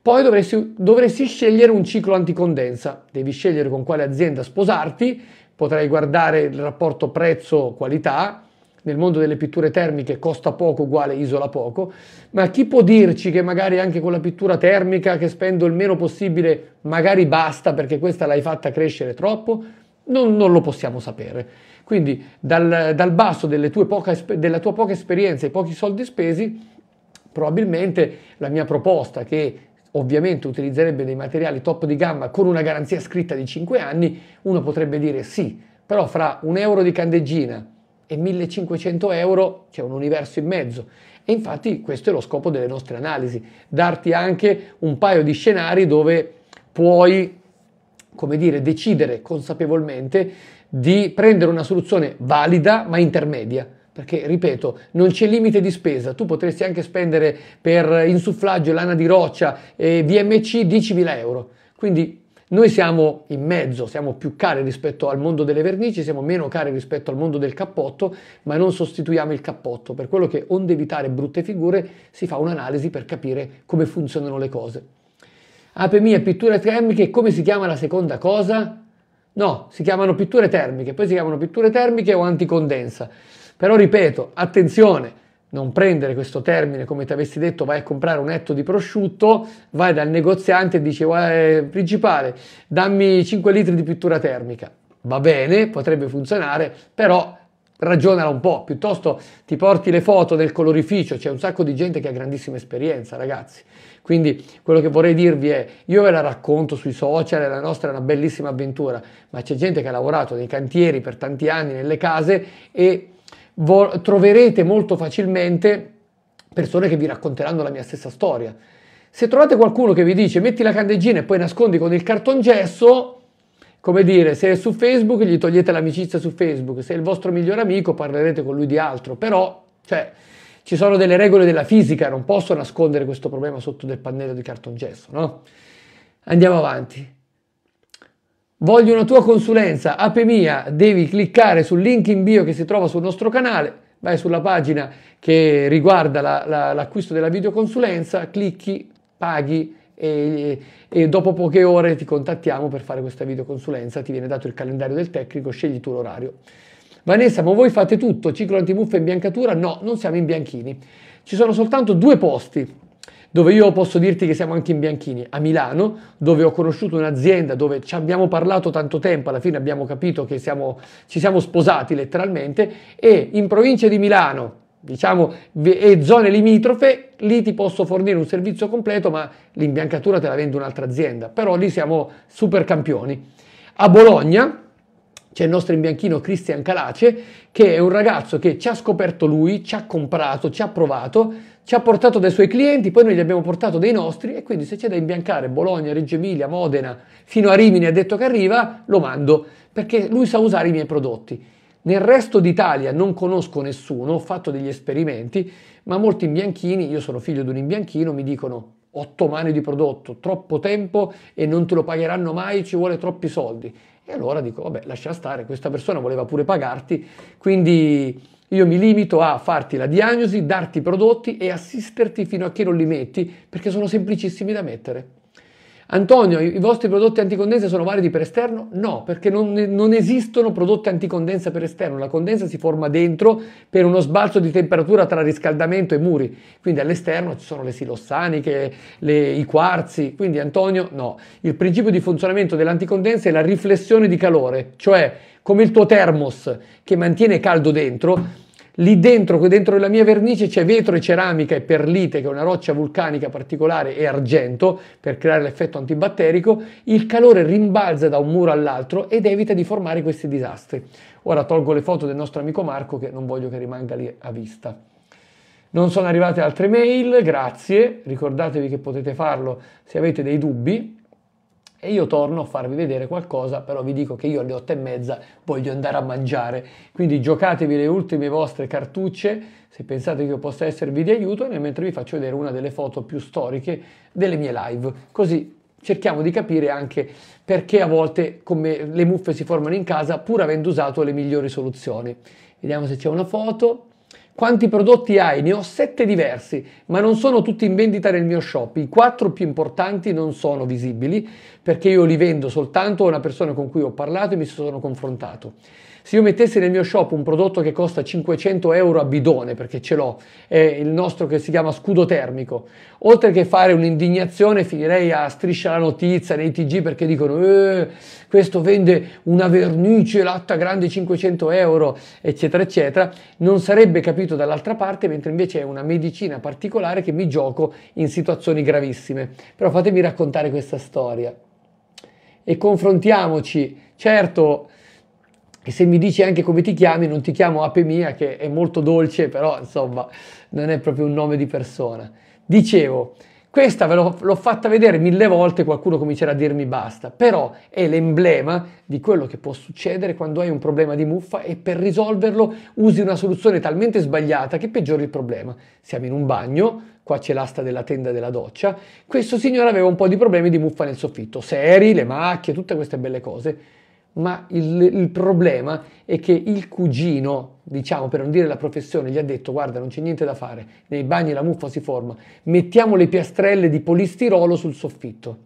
Poi dovresti, dovresti scegliere un ciclo anticondensa, devi scegliere con quale azienda sposarti, potrai guardare il rapporto prezzo-qualità, nel mondo delle pitture termiche costa poco uguale isola poco, ma chi può dirci che magari anche con la pittura termica che spendo il meno possibile magari basta perché questa l'hai fatta crescere troppo? Non, non lo possiamo sapere. Quindi dal, dal basso poca, della tua poca esperienza e pochi soldi spesi, probabilmente la mia proposta che ovviamente utilizzerebbe dei materiali top di gamma con una garanzia scritta di 5 anni, uno potrebbe dire sì, però fra un euro di candeggina e 1500 euro c'è un universo in mezzo. E infatti questo è lo scopo delle nostre analisi, darti anche un paio di scenari dove puoi come dire, decidere consapevolmente di prendere una soluzione valida ma intermedia. Perché, ripeto, non c'è limite di spesa. Tu potresti anche spendere per insufflaggio, lana di roccia e VMC 10.000 euro. Quindi noi siamo in mezzo, siamo più cari rispetto al mondo delle vernici, siamo meno cari rispetto al mondo del cappotto, ma non sostituiamo il cappotto. Per quello che, onde evitare brutte figure, si fa un'analisi per capire come funzionano le cose. Ape mia, pitture termiche, come si chiama la seconda cosa? No, si chiamano pitture termiche, poi si chiamano pitture termiche o anticondensa. Però ripeto, attenzione, non prendere questo termine come ti avessi detto vai a comprare un etto di prosciutto, vai dal negoziante e dici principale dammi 5 litri di pittura termica. Va bene, potrebbe funzionare, però ragionala un po', piuttosto ti porti le foto del colorificio, c'è un sacco di gente che ha grandissima esperienza ragazzi. Quindi quello che vorrei dirvi è, io ve la racconto sui social, la nostra è una bellissima avventura, ma c'è gente che ha lavorato nei cantieri per tanti anni, nelle case e vo- troverete molto facilmente persone che vi racconteranno la mia stessa storia. Se trovate qualcuno che vi dice metti la candeggina e poi nascondi con il cartongesso, come dire, se è su Facebook gli togliete l'amicizia su Facebook, se è il vostro migliore amico parlerete con lui di altro, però cioè, ci sono delle regole della fisica, non posso nascondere questo problema sotto del pannello di cartongesso, no? Andiamo avanti. Voglio una tua consulenza, ape mia, devi cliccare sul link in bio che si trova sul nostro canale, vai sulla pagina che riguarda la, la, l'acquisto della videoconsulenza, clicchi, paghi e, e, dopo poche ore ti contattiamo per fare questa videoconsulenza, ti viene dato il calendario del tecnico, scegli tu l'orario. Vanessa, ma voi fate tutto, ciclo antimuffa e imbiancatura? No, non siamo in bianchini. Ci sono soltanto due posti dove io posso dirti che siamo anche in bianchini, a Milano, dove ho conosciuto un'azienda dove ci abbiamo parlato tanto tempo, alla fine abbiamo capito che siamo, ci siamo sposati letteralmente, e in provincia di Milano, diciamo, e zone limitrofe, lì ti posso fornire un servizio completo, ma l'imbiancatura te la vende un'altra azienda, però lì siamo super campioni. A Bologna, c'è il nostro imbianchino Cristian Calace, che è un ragazzo che ci ha scoperto lui, ci ha comprato, ci ha provato, ci ha portato dai suoi clienti, poi noi gli abbiamo portato dei nostri e quindi se c'è da imbiancare Bologna, Reggio Emilia, Modena, fino a Rimini ha detto che arriva, lo mando perché lui sa usare i miei prodotti. Nel resto d'Italia non conosco nessuno, ho fatto degli esperimenti, ma molti imbianchini, io sono figlio di un imbianchino, mi dicono otto mani di prodotto, troppo tempo e non te lo pagheranno mai, ci vuole troppi soldi. E allora dico, vabbè, lascia stare, questa persona voleva pure pagarti, quindi io mi limito a farti la diagnosi, darti i prodotti e assisterti fino a che non li metti, perché sono semplicissimi da mettere. Antonio, i vostri prodotti anticondensa sono validi per esterno? No, perché non, non, esistono prodotti anticondensa per esterno. La condensa si forma dentro per uno sbalzo di temperatura tra riscaldamento e muri. Quindi all'esterno ci sono le silossaniche, le, i quarzi. Quindi Antonio, no. Il principio di funzionamento dell'anticondensa è la riflessione di calore, cioè come il tuo thermos che mantiene caldo dentro, Lì dentro, dentro la mia vernice c'è vetro e ceramica e perlite, che è una roccia vulcanica particolare, e argento per creare l'effetto antibatterico. Il calore rimbalza da un muro all'altro ed evita di formare questi disastri. Ora tolgo le foto del nostro amico Marco che non voglio che rimanga lì a vista. Non sono arrivate altre mail, grazie. Ricordatevi che potete farlo se avete dei dubbi e io torno a farvi vedere qualcosa, però vi dico che io alle otto e mezza voglio andare a mangiare, quindi giocatevi le ultime vostre cartucce se pensate che io possa esservi di aiuto mentre vi faccio vedere una delle foto più storiche delle mie live, così cerchiamo di capire anche perché a volte come le muffe si formano in casa pur avendo usato le migliori soluzioni. Vediamo se c'è una foto. Quanti prodotti hai? Ne ho sette diversi, ma non sono tutti in vendita nel mio shop. I quattro più importanti non sono visibili perché io li vendo soltanto a una persona con cui ho parlato e mi sono confrontato. Se io mettessi nel mio shop un prodotto che costa 500 euro a bidone, perché ce l'ho, è il nostro che si chiama scudo termico, oltre che fare un'indignazione finirei a striscia la notizia nei TG perché dicono eh, questo vende una vernice latta grande 500 euro, eccetera, eccetera, non sarebbe capito dall'altra parte, mentre invece è una medicina particolare che mi gioco in situazioni gravissime. Però fatemi raccontare questa storia e confrontiamoci. Certo, e se mi dici anche come ti chiami, non ti chiamo Ape Mia, che è molto dolce, però insomma non è proprio un nome di persona. Dicevo, questa ve l'ho, l'ho, fatta vedere mille volte, qualcuno comincerà a dirmi basta, però è l'emblema di quello che può succedere quando hai un problema di muffa e per risolverlo usi una soluzione talmente sbagliata che peggiori il problema. Siamo in un bagno, qua c'è l'asta della tenda della doccia, questo signore aveva un po' di problemi di muffa nel soffitto, seri, le macchie, tutte queste belle cose ma il, il, problema è che il cugino, diciamo per non dire la professione, gli ha detto guarda non c'è niente da fare, nei bagni la muffa si forma, mettiamo le piastrelle di polistirolo sul soffitto.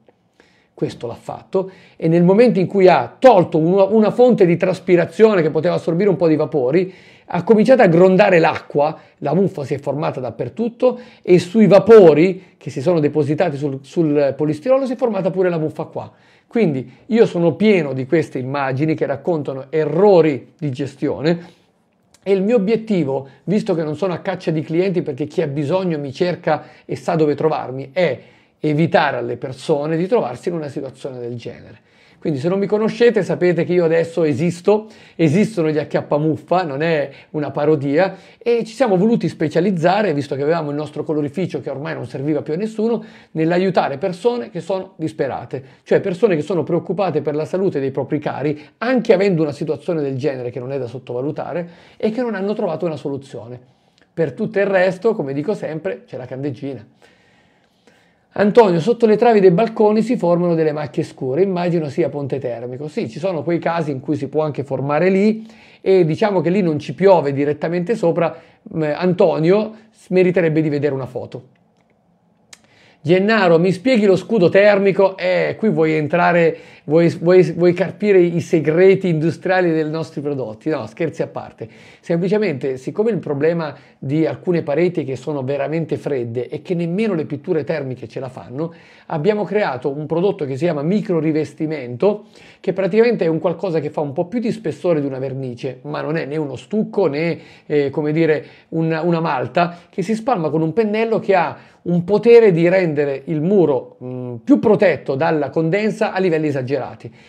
questo l'ha fatto, e nel momento in cui ha tolto una, una fonte di traspirazione che poteva assorbire un po' di vapori, ha cominciato a grondare l'acqua, la muffa si è formata dappertutto e sui vapori che si sono depositati sul, sul polistirolo si è formata pure la muffa qua. Quindi io sono pieno di queste immagini che raccontano errori di gestione e il mio obiettivo, visto che non sono a caccia di clienti perché chi ha bisogno mi cerca e sa dove trovarmi, è evitare alle persone di trovarsi in una situazione del genere. Quindi se non mi conoscete sapete che io adesso esisto, esistono gli acchiappamuffa, non è una parodia e ci siamo voluti specializzare, visto che avevamo il nostro colorificio che ormai non serviva più a nessuno, nell'aiutare persone che sono disperate, cioè persone che sono preoccupate per la salute dei propri cari, anche avendo una situazione del genere che non è da sottovalutare e che non hanno trovato una soluzione. Per tutto il resto, come dico sempre, c'è la candeggina. Antonio, sotto le travi dei balconi si formano delle macchie scure, immagino sia ponte termico. Sì, ci sono quei casi in cui si può anche formare lì e diciamo che lì non ci piove direttamente sopra. Antonio meriterebbe di vedere una foto. Gennaro, mi spieghi lo scudo termico? Eh, qui vuoi entrare, vuoi, vuoi, vuoi, carpire i segreti industriali dei nostri prodotti? No, scherzi a parte. Semplicemente, siccome il problema di alcune pareti che sono veramente fredde e che nemmeno le pitture termiche ce la fanno, abbiamo creato un prodotto che si chiama micro rivestimento, che praticamente è un qualcosa che fa un po' più di spessore di una vernice, ma non è né uno stucco né, eh, come dire, una, una malta, che si spalma con un pennello che ha un potere di rendere il muro mh, più protetto dalla condensa a livelli esagerati.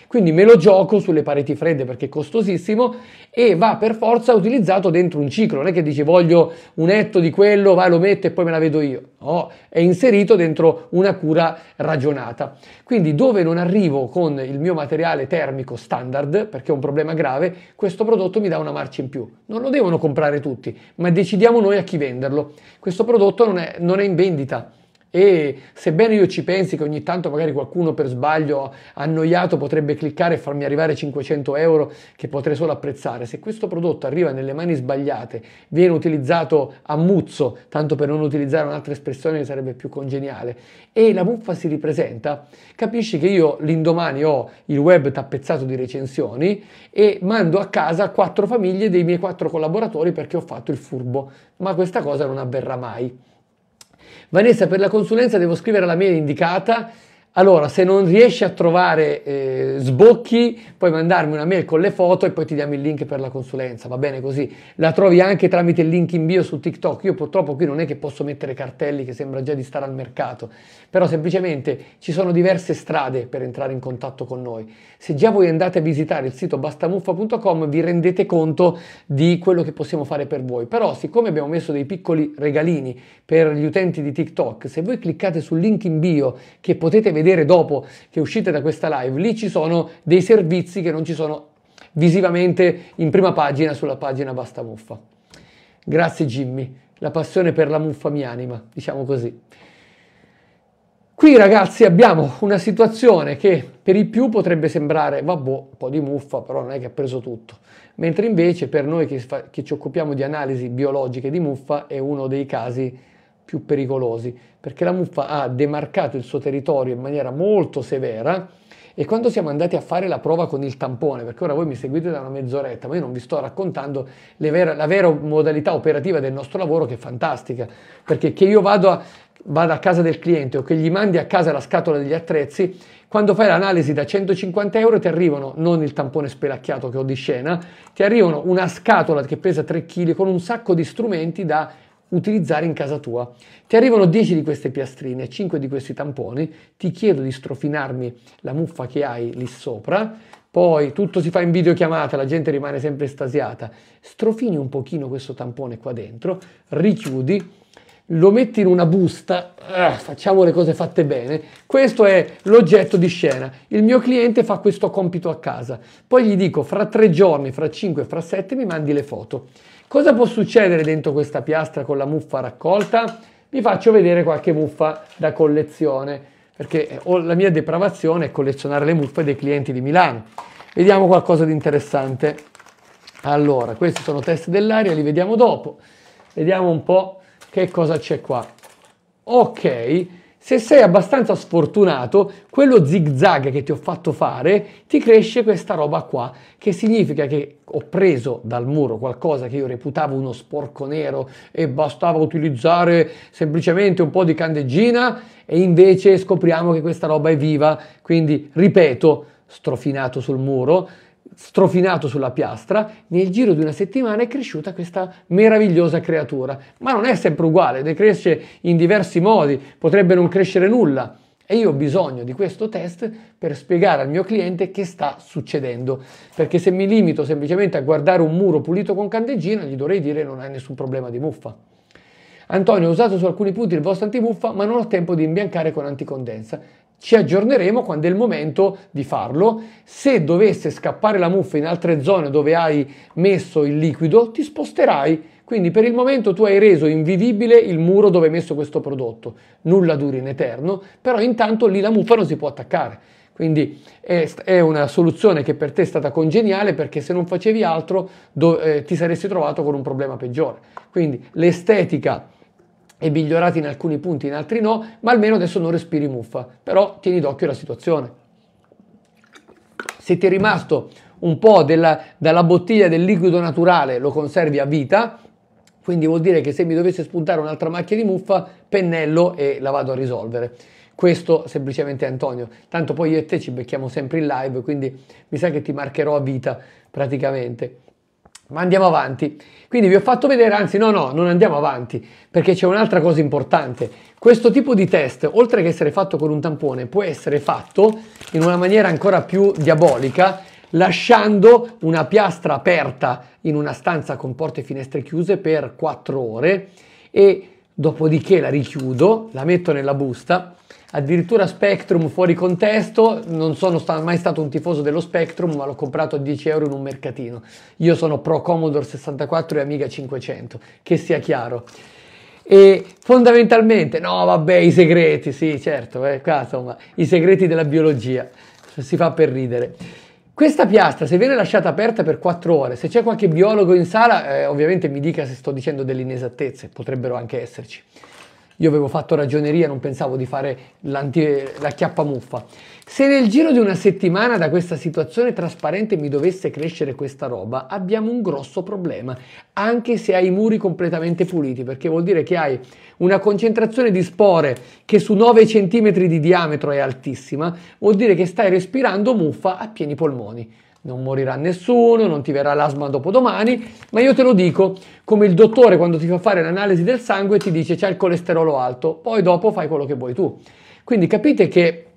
Quindi me lo gioco sulle pareti fredde perché è costosissimo e va per forza utilizzato dentro un ciclo. Non è che dici voglio un etto di quello, vai lo metto e poi me la vedo io. No, è inserito dentro una cura ragionata. Quindi dove non arrivo con il mio materiale termico standard, perché è un problema grave, questo prodotto mi dà una marcia in più. Non lo devono comprare tutti, ma decidiamo noi a chi venderlo. Questo prodotto non è, non è in vendita e sebbene io ci pensi che ogni tanto magari qualcuno per sbaglio annoiato potrebbe cliccare e farmi arrivare 500 euro che potrei solo apprezzare, se questo prodotto arriva nelle mani sbagliate, viene utilizzato a muzzo, tanto per non utilizzare un'altra espressione che sarebbe più congeniale, e la muffa si ripresenta, capisci che io l'indomani ho il web tappezzato di recensioni e mando a casa quattro famiglie dei miei quattro collaboratori perché ho fatto il furbo, ma questa cosa non avverrà mai. Vanessa, per la consulenza devo scrivere la mail indicata allora, se non riesci a trovare eh, sbocchi, puoi mandarmi una mail con le foto e poi ti diamo il link per la consulenza, va bene così? La trovi anche tramite il link in bio su TikTok. Io purtroppo qui non è che posso mettere cartelli che sembra già di stare al mercato, però semplicemente ci sono diverse strade per entrare in contatto con noi. Se già voi andate a visitare il sito bastamuffa.com vi rendete conto di quello che possiamo fare per voi. Però siccome abbiamo messo dei piccoli regalini per gli utenti di TikTok, se voi cliccate sul link in bio che potete vedere vedere dopo che uscite da questa live, lì ci sono dei servizi che non ci sono visivamente in prima pagina sulla pagina Basta Muffa. Grazie Jimmy, la passione per la muffa mi anima, diciamo così. Qui ragazzi abbiamo una situazione che per i più potrebbe sembrare, vabbè, un po' di muffa, però non è che ha preso tutto, mentre invece per noi che, fa, che ci occupiamo di analisi biologiche di muffa è uno dei casi più pericolosi, perché la muffa ha demarcato il suo territorio in maniera molto severa e quando siamo andati a fare la prova con il tampone, perché ora voi mi seguite da una mezz'oretta, ma io non vi sto raccontando vera, la vera modalità operativa del nostro lavoro che è fantastica, perché che io vado a, vado a casa del cliente o che gli mandi a casa la scatola degli attrezzi, quando fai l'analisi da 150 euro ti arrivano non il tampone spelacchiato che ho di scena, ti arrivano una scatola che pesa 3 kg con un sacco di strumenti da utilizzare in casa tua. Ti arrivano 10 di queste piastrine, 5 di questi tamponi, ti chiedo di strofinarmi la muffa che hai lì sopra, poi tutto si fa in videochiamata, la gente rimane sempre estasiata, strofini un pochino questo tampone qua dentro, richiudi, lo metti in una busta, eh, facciamo le cose fatte bene, questo è l'oggetto di scena. Il mio cliente fa questo compito a casa, poi gli dico fra tre giorni, fra cinque, fra sette mi mandi le foto. Cosa può succedere dentro questa piastra con la muffa raccolta? Vi faccio vedere qualche muffa da collezione, perché la mia depravazione è collezionare le muffe dei clienti di Milano. Vediamo qualcosa di interessante. Allora, questi sono test dell'aria, li vediamo dopo. Vediamo un po' che cosa c'è qua. Ok, Se sei abbastanza sfortunato, quello zig zag che ti ho fatto fare ti cresce questa roba qua, che significa che ho preso dal muro qualcosa che io reputavo uno sporco nero e bastava utilizzare semplicemente un po' di candeggina e invece scopriamo che questa roba è viva, quindi ripeto, strofinato sul muro, strofinato sulla piastra, nel giro di una settimana è cresciuta questa meravigliosa creatura. Ma non è sempre uguale, decresce in diversi modi, potrebbe non crescere nulla. E io ho bisogno di questo test per spiegare al mio cliente che sta succedendo. Perché se mi limito semplicemente a guardare un muro pulito con candeggina, gli dovrei dire non hai nessun problema di muffa. Antonio, ho usato su alcuni punti il vostro antimuffa, ma non ho tempo di imbiancare con anticondensa. Ci aggiorneremo quando è il momento di farlo. Se dovesse scappare la muffa in altre zone dove hai messo il liquido, ti sposterai. Quindi per il momento tu hai reso invivibile il muro dove hai messo questo prodotto. Nulla dura in eterno, però intanto lì la muffa non si può attaccare. Quindi è, una soluzione che per te è stata congeniale perché se non facevi altro eh, ti saresti trovato con un problema peggiore. Quindi l'estetica è migliorata in alcuni punti, in altri no, ma almeno adesso non respiri muffa. Però tieni d'occhio la situazione. Se ti è rimasto un po' della, dalla bottiglia del liquido naturale, lo conservi a vita, quindi vuol dire che se mi dovesse spuntare un'altra macchia di muffa, pennello e la vado a risolvere. Questo semplicemente Antonio. Tanto poi io e te ci becchiamo sempre in live, quindi mi sa che ti marcherò a vita praticamente. Ma andiamo avanti. Quindi vi ho fatto vedere, anzi no, no, non andiamo avanti, perché c'è un'altra cosa importante. Questo tipo di test, oltre che essere fatto con un tampone, può essere fatto in una maniera ancora più diabolica, lasciando una piastra aperta in una stanza con porte e finestre chiuse per 4 ore e dopodiché la richiudo, la metto nella busta addirittura Spectrum fuori contesto, non sono mai stato un tifoso dello Spectrum, ma l'ho comprato a 10 euro in un mercatino. Io sono pro Commodore 64 e Amiga 500, che sia chiaro. E fondamentalmente, no, vabbè, i segreti, sì, certo, eh, qua, insomma, i segreti della biologia, si fa per ridere. Questa piastra, se viene lasciata aperta per 4 ore, se c'è qualche biologo in sala, eh, ovviamente mi dica se sto dicendo delle inesattezze, potrebbero anche esserci. Io avevo fatto ragioneria, non pensavo di fare la chiappamuffa. Se nel giro di una settimana da questa situazione trasparente mi dovesse crescere questa roba, abbiamo un grosso problema, anche se hai i muri completamente puliti, perché vuol dire che hai una concentrazione di spore che su 9 cm di diametro è altissima, vuol dire che stai respirando muffa a pieni polmoni non morirà nessuno, non ti verrà l'asma dopodomani, ma io te lo dico, come il dottore quando ti fa fare l'analisi del sangue ti dice c'è il colesterolo alto, poi dopo fai quello che vuoi tu. Quindi capite che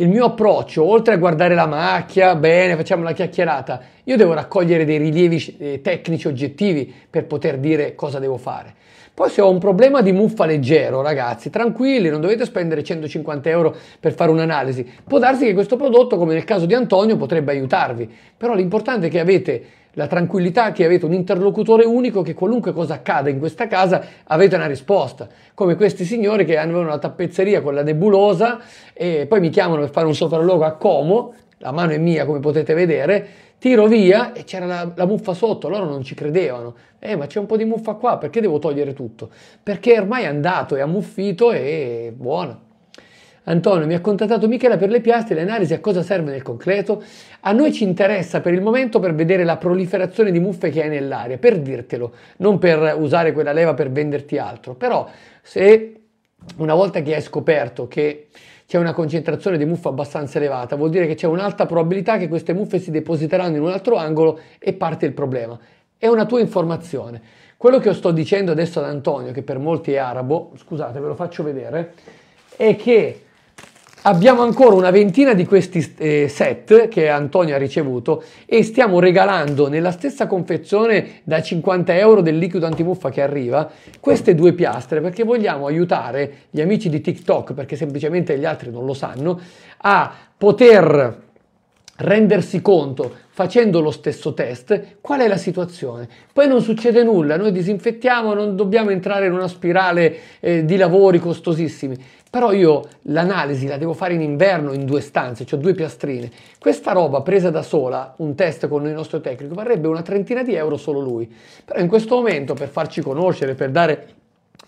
il mio approccio, oltre a guardare la macchia, bene, facciamo la chiacchierata, io devo raccogliere dei rilievi eh, tecnici oggettivi per poter dire cosa devo fare. Poi se ho un problema di muffa leggero, ragazzi, tranquilli, non dovete spendere 150 euro per fare un'analisi. Può darsi che questo prodotto, come nel caso di Antonio, potrebbe aiutarvi, però l'importante è che avete la tranquillità che avete un interlocutore unico che qualunque cosa accada in questa casa avete una risposta, come questi signori che hanno una tappezzeria con la nebulosa e poi mi chiamano per fare un sopralluogo a Como, la mano è mia come potete vedere, tiro via e c'era la, la, muffa sotto, loro non ci credevano. Eh, ma c'è un po' di muffa qua, perché devo togliere tutto? Perché ormai è andato, è ammuffito e buona. Antonio mi ha contattato Michela per le piastre, l'analisi a cosa serve nel concreto? A noi ci interessa per il momento per vedere la proliferazione di muffe che hai nell'aria, per dirtelo, non per usare quella leva per venderti altro. Però se una volta che hai scoperto che c'è una concentrazione di muffa abbastanza elevata, vuol dire che c'è un'alta probabilità che queste muffe si depositeranno in un altro angolo e parte il problema. È una tua informazione. Quello che io sto dicendo adesso ad Antonio, che per molti è arabo, scusate, ve lo faccio vedere, è che Abbiamo ancora una ventina di questi eh, set che Antonio ha ricevuto e stiamo regalando nella stessa confezione da 50 euro del liquido antimuffa che arriva queste due piastre perché vogliamo aiutare gli amici di TikTok perché semplicemente gli altri non lo sanno a poter rendersi conto facendo lo stesso test qual è la situazione. Poi non succede nulla, noi disinfettiamo, non dobbiamo entrare in una spirale eh, di lavori costosissimi. Però io l'analisi la devo fare in inverno in due stanze, ho due piastrine. Questa roba presa da sola, un test con il nostro tecnico, varrebbe una trentina di euro solo lui. Però in questo momento per farci conoscere, per dare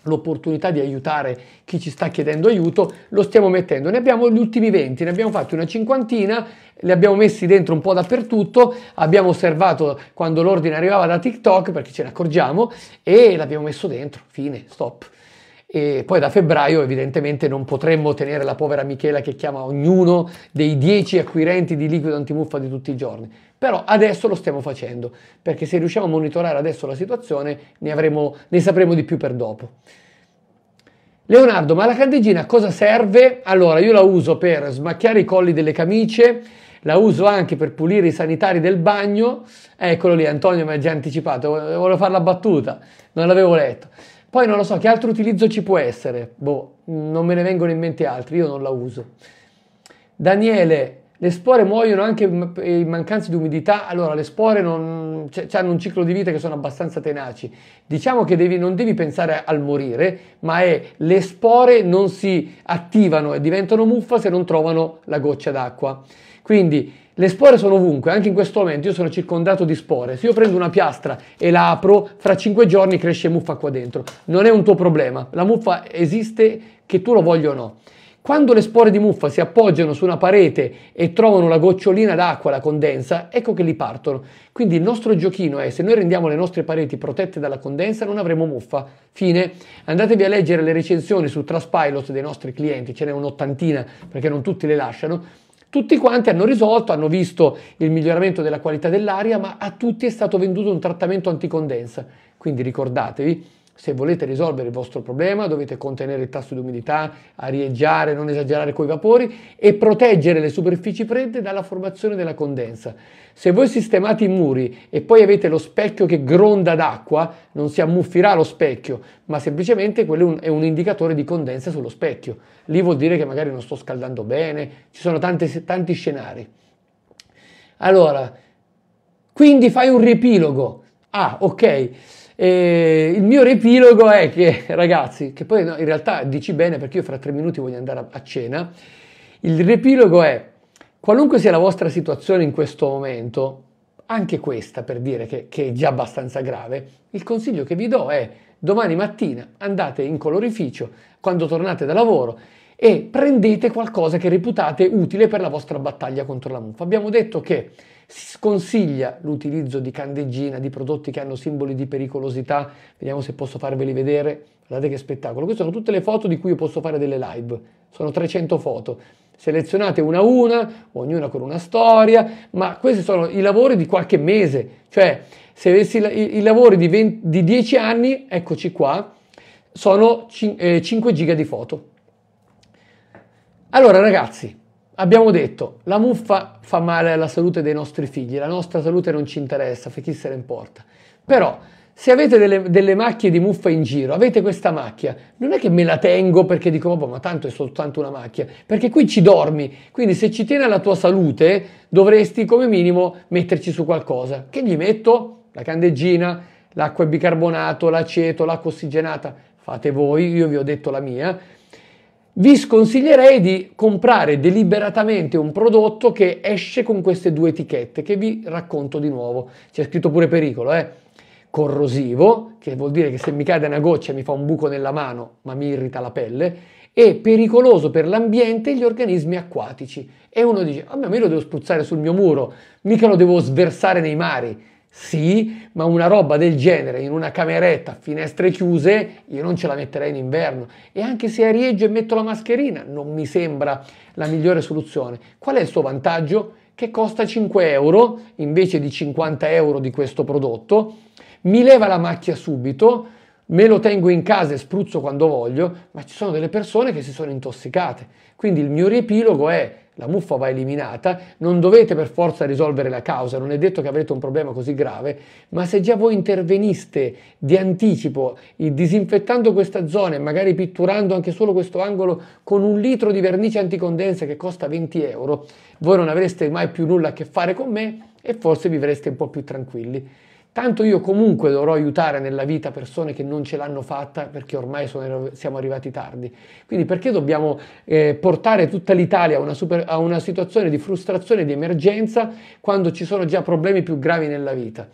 l'opportunità di aiutare chi ci sta chiedendo aiuto, lo stiamo mettendo. Ne abbiamo gli ultimi 20, ne abbiamo fatti una cinquantina, li abbiamo messi dentro un po' dappertutto, abbiamo osservato quando l'ordine arrivava da TikTok, perché ce ne accorgiamo, e l'abbiamo messo dentro, fine, stop. E poi da febbraio evidentemente non potremmo tenere la povera Michela che chiama ognuno dei 10 acquirenti di liquido antimuffa di tutti i giorni. Però adesso lo stiamo facendo, perché se riusciamo a monitorare adesso la situazione ne, avremo, ne sapremo di più per dopo. Leonardo, ma la candeggina cosa serve? Allora, io la uso per smacchiare i colli delle camicie, la uso anche per pulire i sanitari del bagno. Eccolo lì, Antonio mi ha già anticipato, volevo fare la battuta, non l'avevo letto. Poi non lo so, che altro utilizzo ci può essere? Boh, non me ne vengono in mente altri, io non la uso. Daniele, le spore muoiono anche in mancanza di umidità, allora le spore non, hanno un ciclo di vita che sono abbastanza tenaci. Diciamo che devi, non devi pensare al morire, ma è le spore non si attivano e diventano muffa se non trovano la goccia d'acqua. Quindi le spore sono ovunque, anche in questo momento io sono circondato di spore. Se io prendo una piastra e la apro, fra 5 giorni cresce muffa qua dentro. Non è un tuo problema, la muffa esiste che tu lo voglia o no. Quando le spore di muffa si appoggiano su una parete e trovano la gocciolina d'acqua, la condensa, ecco che li partono. Quindi il nostro giochino è se noi rendiamo le nostre pareti protette dalla condensa non avremo muffa. Fine. Andatevi a leggere le recensioni su Trustpilot dei nostri clienti, ce n'è un'ottantina perché non tutti le lasciano tutti quanti hanno risolto, hanno visto il miglioramento della qualità dell'aria, ma a tutti è stato venduto un trattamento anticondensa. Quindi ricordatevi, se volete risolvere il vostro problema dovete contenere il tasso di umidità, arieggiare, non esagerare con i vapori e proteggere le superfici fredde dalla formazione della condensa. Se voi sistemate i muri e poi avete lo specchio che gronda d'acqua, non si ammuffirà lo specchio, ma semplicemente quello è un indicatore di condensa sullo specchio. Lì vuol dire che magari non sto scaldando bene, ci sono tanti, tanti scenari. Allora, quindi fai un riepilogo. Ah, ok. E il mio riepilogo è che, ragazzi, che poi no, in realtà dici bene perché io fra tre minuti voglio andare a, a cena, il riepilogo è, qualunque sia la vostra situazione in questo momento, anche questa per dire che, che è già abbastanza grave, il consiglio che vi do è domani mattina andate in colorificio quando tornate da lavoro e prendete qualcosa che reputate utile per la vostra battaglia contro la muffa. Abbiamo detto che si sconsiglia l'utilizzo di candeggina, di prodotti che hanno simboli di pericolosità. Vediamo se posso farveli vedere. Guardate che spettacolo. Queste sono tutte le foto di cui io posso fare delle live. Sono 300 foto. Selezionate una a una, ognuna con una storia, ma questi sono i lavori di qualche mese. Cioè, se avessi i, i lavori di, 20, di 10 anni, eccoci qua, sono 5 eh, giga di foto. Allora ragazzi, abbiamo detto, la muffa fa male alla salute dei nostri figli, la nostra salute non ci interessa, fa chi se ne importa. Però, se avete delle, delle, macchie di muffa in giro, avete questa macchia, non è che me la tengo perché dico, ma tanto è soltanto una macchia, perché qui ci dormi, quindi se ci tiene alla tua salute, dovresti come minimo metterci su qualcosa. Che gli metto? La candeggina, l'acqua bicarbonato, l'aceto, l'acqua ossigenata, fate voi, io vi ho detto la mia, vi sconsiglierei di comprare deliberatamente un prodotto che esce con queste due etichette che vi racconto di nuovo. C'è scritto pure pericolo, eh? Corrosivo, che vuol dire che se mi cade una goccia mi fa un buco nella mano, ma mi irrita la pelle, e pericoloso per l'ambiente e gli organismi acquatici. E uno dice, a me lo devo spruzzare sul mio muro, mica lo devo sversare nei mari. Sì, ma una roba del genere in una cameretta, finestre chiuse, io non ce la metterei in inverno. E anche se arieggio e metto la mascherina, non mi sembra la migliore soluzione. Qual è il suo vantaggio? Che costa 5 euro invece di 50 euro di questo prodotto, mi leva la macchia subito, me lo tengo in casa e spruzzo quando voglio, ma ci sono delle persone che si sono intossicate. Quindi il mio riepilogo è la muffa va eliminata, non dovete per forza risolvere la causa, non è detto che avrete un problema così grave, ma se già voi interveniste di anticipo disinfettando questa zona e magari pitturando anche solo questo angolo con un litro di vernice anticondensa che costa 20 euro, voi non avreste mai più nulla a che fare con me e forse vivreste un po' più tranquilli. Tanto io comunque dovrò aiutare nella vita persone che non ce l'hanno fatta perché ormai sono, siamo arrivati tardi. Quindi perché dobbiamo eh, portare tutta l'Italia a una, super, a una situazione di frustrazione, di emergenza, quando ci sono già problemi più gravi nella vita?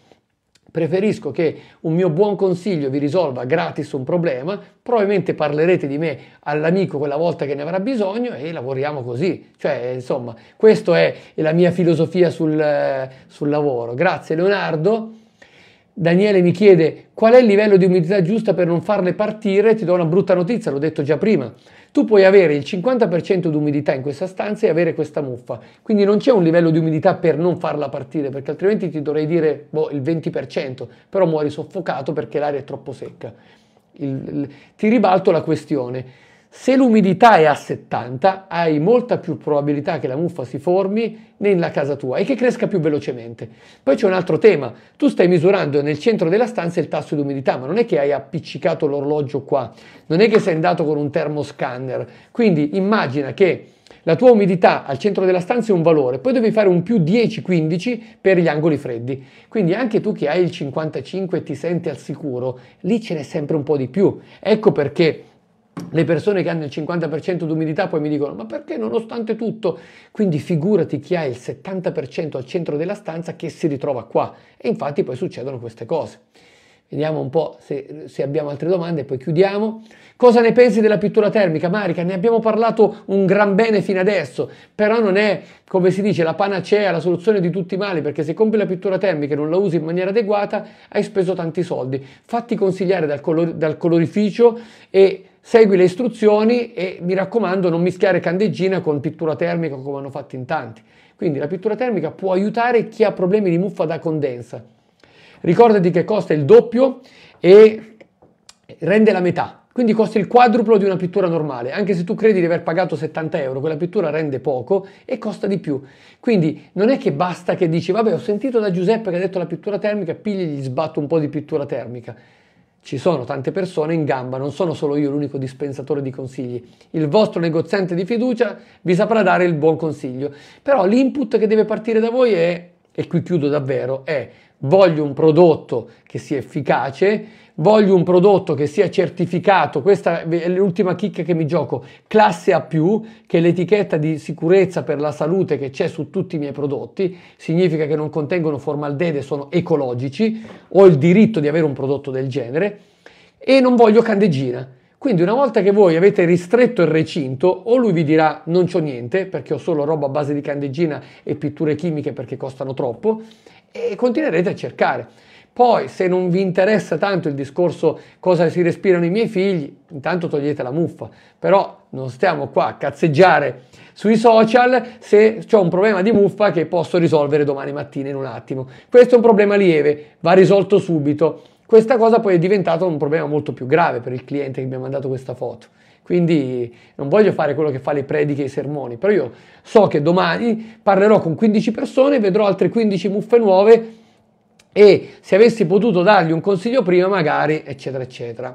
Preferisco che un mio buon consiglio vi risolva gratis un problema, probabilmente parlerete di me all'amico quella volta che ne avrà bisogno e lavoriamo così. Cioè, insomma, questa è la mia filosofia sul, sul lavoro. Grazie Leonardo. Daniele mi chiede qual è il livello di umidità giusta per non farle partire, ti do una brutta notizia, l'ho detto già prima. Tu puoi avere il 50% di umidità in questa stanza e avere questa muffa, quindi non c'è un livello di umidità per non farla partire, perché altrimenti ti dovrei dire boh, il 20%, però muori soffocato perché l'aria è troppo secca. Il, il, ti ribalto la questione se l'umidità è a 70, hai molta più probabilità che la muffa si formi nella casa tua e che cresca più velocemente. Poi c'è un altro tema, tu stai misurando nel centro della stanza il tasso di umidità, ma non è che hai appiccicato l'orologio qua, non è che sei andato con un termoscanner, quindi immagina che la tua umidità al centro della stanza è un valore, poi devi fare un più 10-15 per gli angoli freddi. Quindi anche tu che hai il 55 e ti senti al sicuro, lì ce n'è sempre un po' di più. Ecco perché le persone che hanno il 50% di umidità poi mi dicono ma perché nonostante tutto? Quindi figurati chi ha il 70% al centro della stanza che si ritrova qua e infatti poi succedono queste cose. Vediamo un po' se, se, abbiamo altre domande e poi chiudiamo. Cosa ne pensi della pittura termica? Marica, ne abbiamo parlato un gran bene fino adesso, però non è, come si dice, la panacea, la soluzione di tutti i mali, perché se compri la pittura termica e non la usi in maniera adeguata, hai speso tanti soldi. Fatti consigliare dal, color, dal colorificio e segui le istruzioni e mi raccomando non mischiare candeggina con pittura termica come hanno fatto in tanti. Quindi la pittura termica può aiutare chi ha problemi di muffa da condensa. Ricordati che costa il doppio e rende la metà, quindi costa il quadruplo di una pittura normale. Anche se tu credi di aver pagato 70 euro, quella pittura rende poco e costa di più. Quindi non è che basta che dici, vabbè, ho sentito da Giuseppe che ha detto la pittura termica, pigli e gli sbatto un po' di pittura termica ci sono tante persone in gamba, non sono solo io l'unico dispensatore di consigli. Il vostro negoziante di fiducia vi saprà dare il buon consiglio. Però l'input che deve partire da voi è, e qui chiudo davvero, è voglio un prodotto che sia efficace, voglio un prodotto che sia certificato, questa è l'ultima chicca che mi gioco, classe A+, che è l'etichetta di sicurezza per la salute che c'è su tutti i miei prodotti, significa che non contengono formaldeide, sono ecologici, ho il diritto di avere un prodotto del genere e non voglio candeggina. Quindi una volta che voi avete ristretto il recinto, o lui vi dirà non c'ho niente perché ho solo roba a base di candeggina e pitture chimiche perché costano troppo, e continuerete a cercare. Poi, se non vi interessa tanto il discorso cosa si respirano i miei figli, intanto togliete la muffa. Però non stiamo qua a cazzeggiare sui social se ho un problema di muffa che posso risolvere domani mattina in un attimo. Questo è un problema lieve, va risolto subito. Questa cosa poi è diventata un problema molto più grave per il cliente che mi ha mandato questa foto. Quindi non voglio fare quello che fa le prediche e i sermoni, però io so che domani parlerò con 15 persone, vedrò altre 15 muffe nuove e se avessi potuto dargli un consiglio prima magari eccetera eccetera.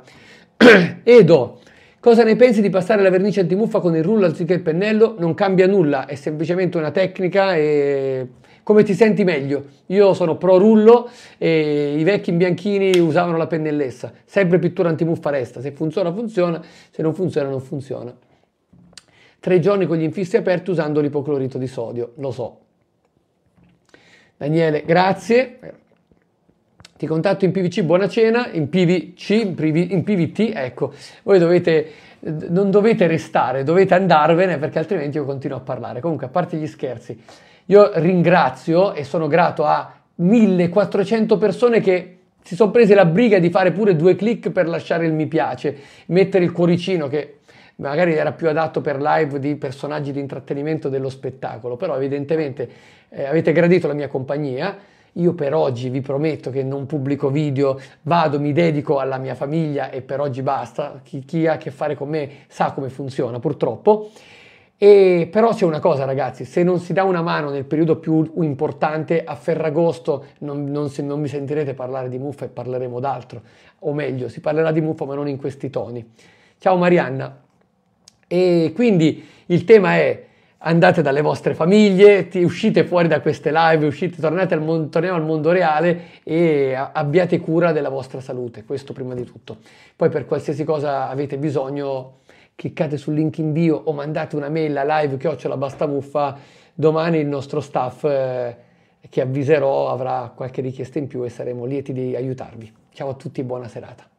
Edo, cosa ne pensi di passare la vernice antimuffa con il rullo anziché il pennello? Non cambia nulla, è semplicemente una tecnica e come ti senti meglio. Io sono pro rullo e i vecchi bianchini usavano la pennellessa, sempre pittura antimuffa resta, se funziona funziona, se non funziona non funziona. Tre giorni con gli infissi aperti usando l'ipoclorito di sodio, lo so. Daniele, grazie. Ti contatto in PVC, buona cena, in PVC, in, PV, in PVT, ecco, voi dovete, non dovete restare, dovete andarvene perché altrimenti io continuo a parlare. Comunque, a parte gli scherzi, io ringrazio e sono grato a 1400 persone che si sono prese la briga di fare pure due clic per lasciare il mi piace, mettere il cuoricino che magari era più adatto per live di personaggi di intrattenimento dello spettacolo, però evidentemente eh, avete gradito la mia compagnia io per oggi vi prometto che non pubblico video, vado, mi dedico alla mia famiglia e per oggi basta. Chi, chi ha a che fare con me sa come funziona, purtroppo. E però c'è una cosa ragazzi, se non si dà una mano nel periodo più importante, a Ferragosto non, non, non mi sentirete parlare di muffa e parleremo d'altro, o meglio, si parlerà di muffa ma non in questi toni. Ciao Marianna. E quindi il tema è andate dalle vostre famiglie, uscite fuori da queste live, uscite, tornate al mondo, torniamo al mondo reale e abbiate cura della vostra salute, questo prima di tutto. Poi per qualsiasi cosa avete bisogno, cliccate sul link in bio o mandate una mail a live chiocciola bastamuffa, domani il nostro staff eh, che avviserò avrà qualche richiesta in più e saremo lieti di aiutarvi. Ciao a tutti, buona serata.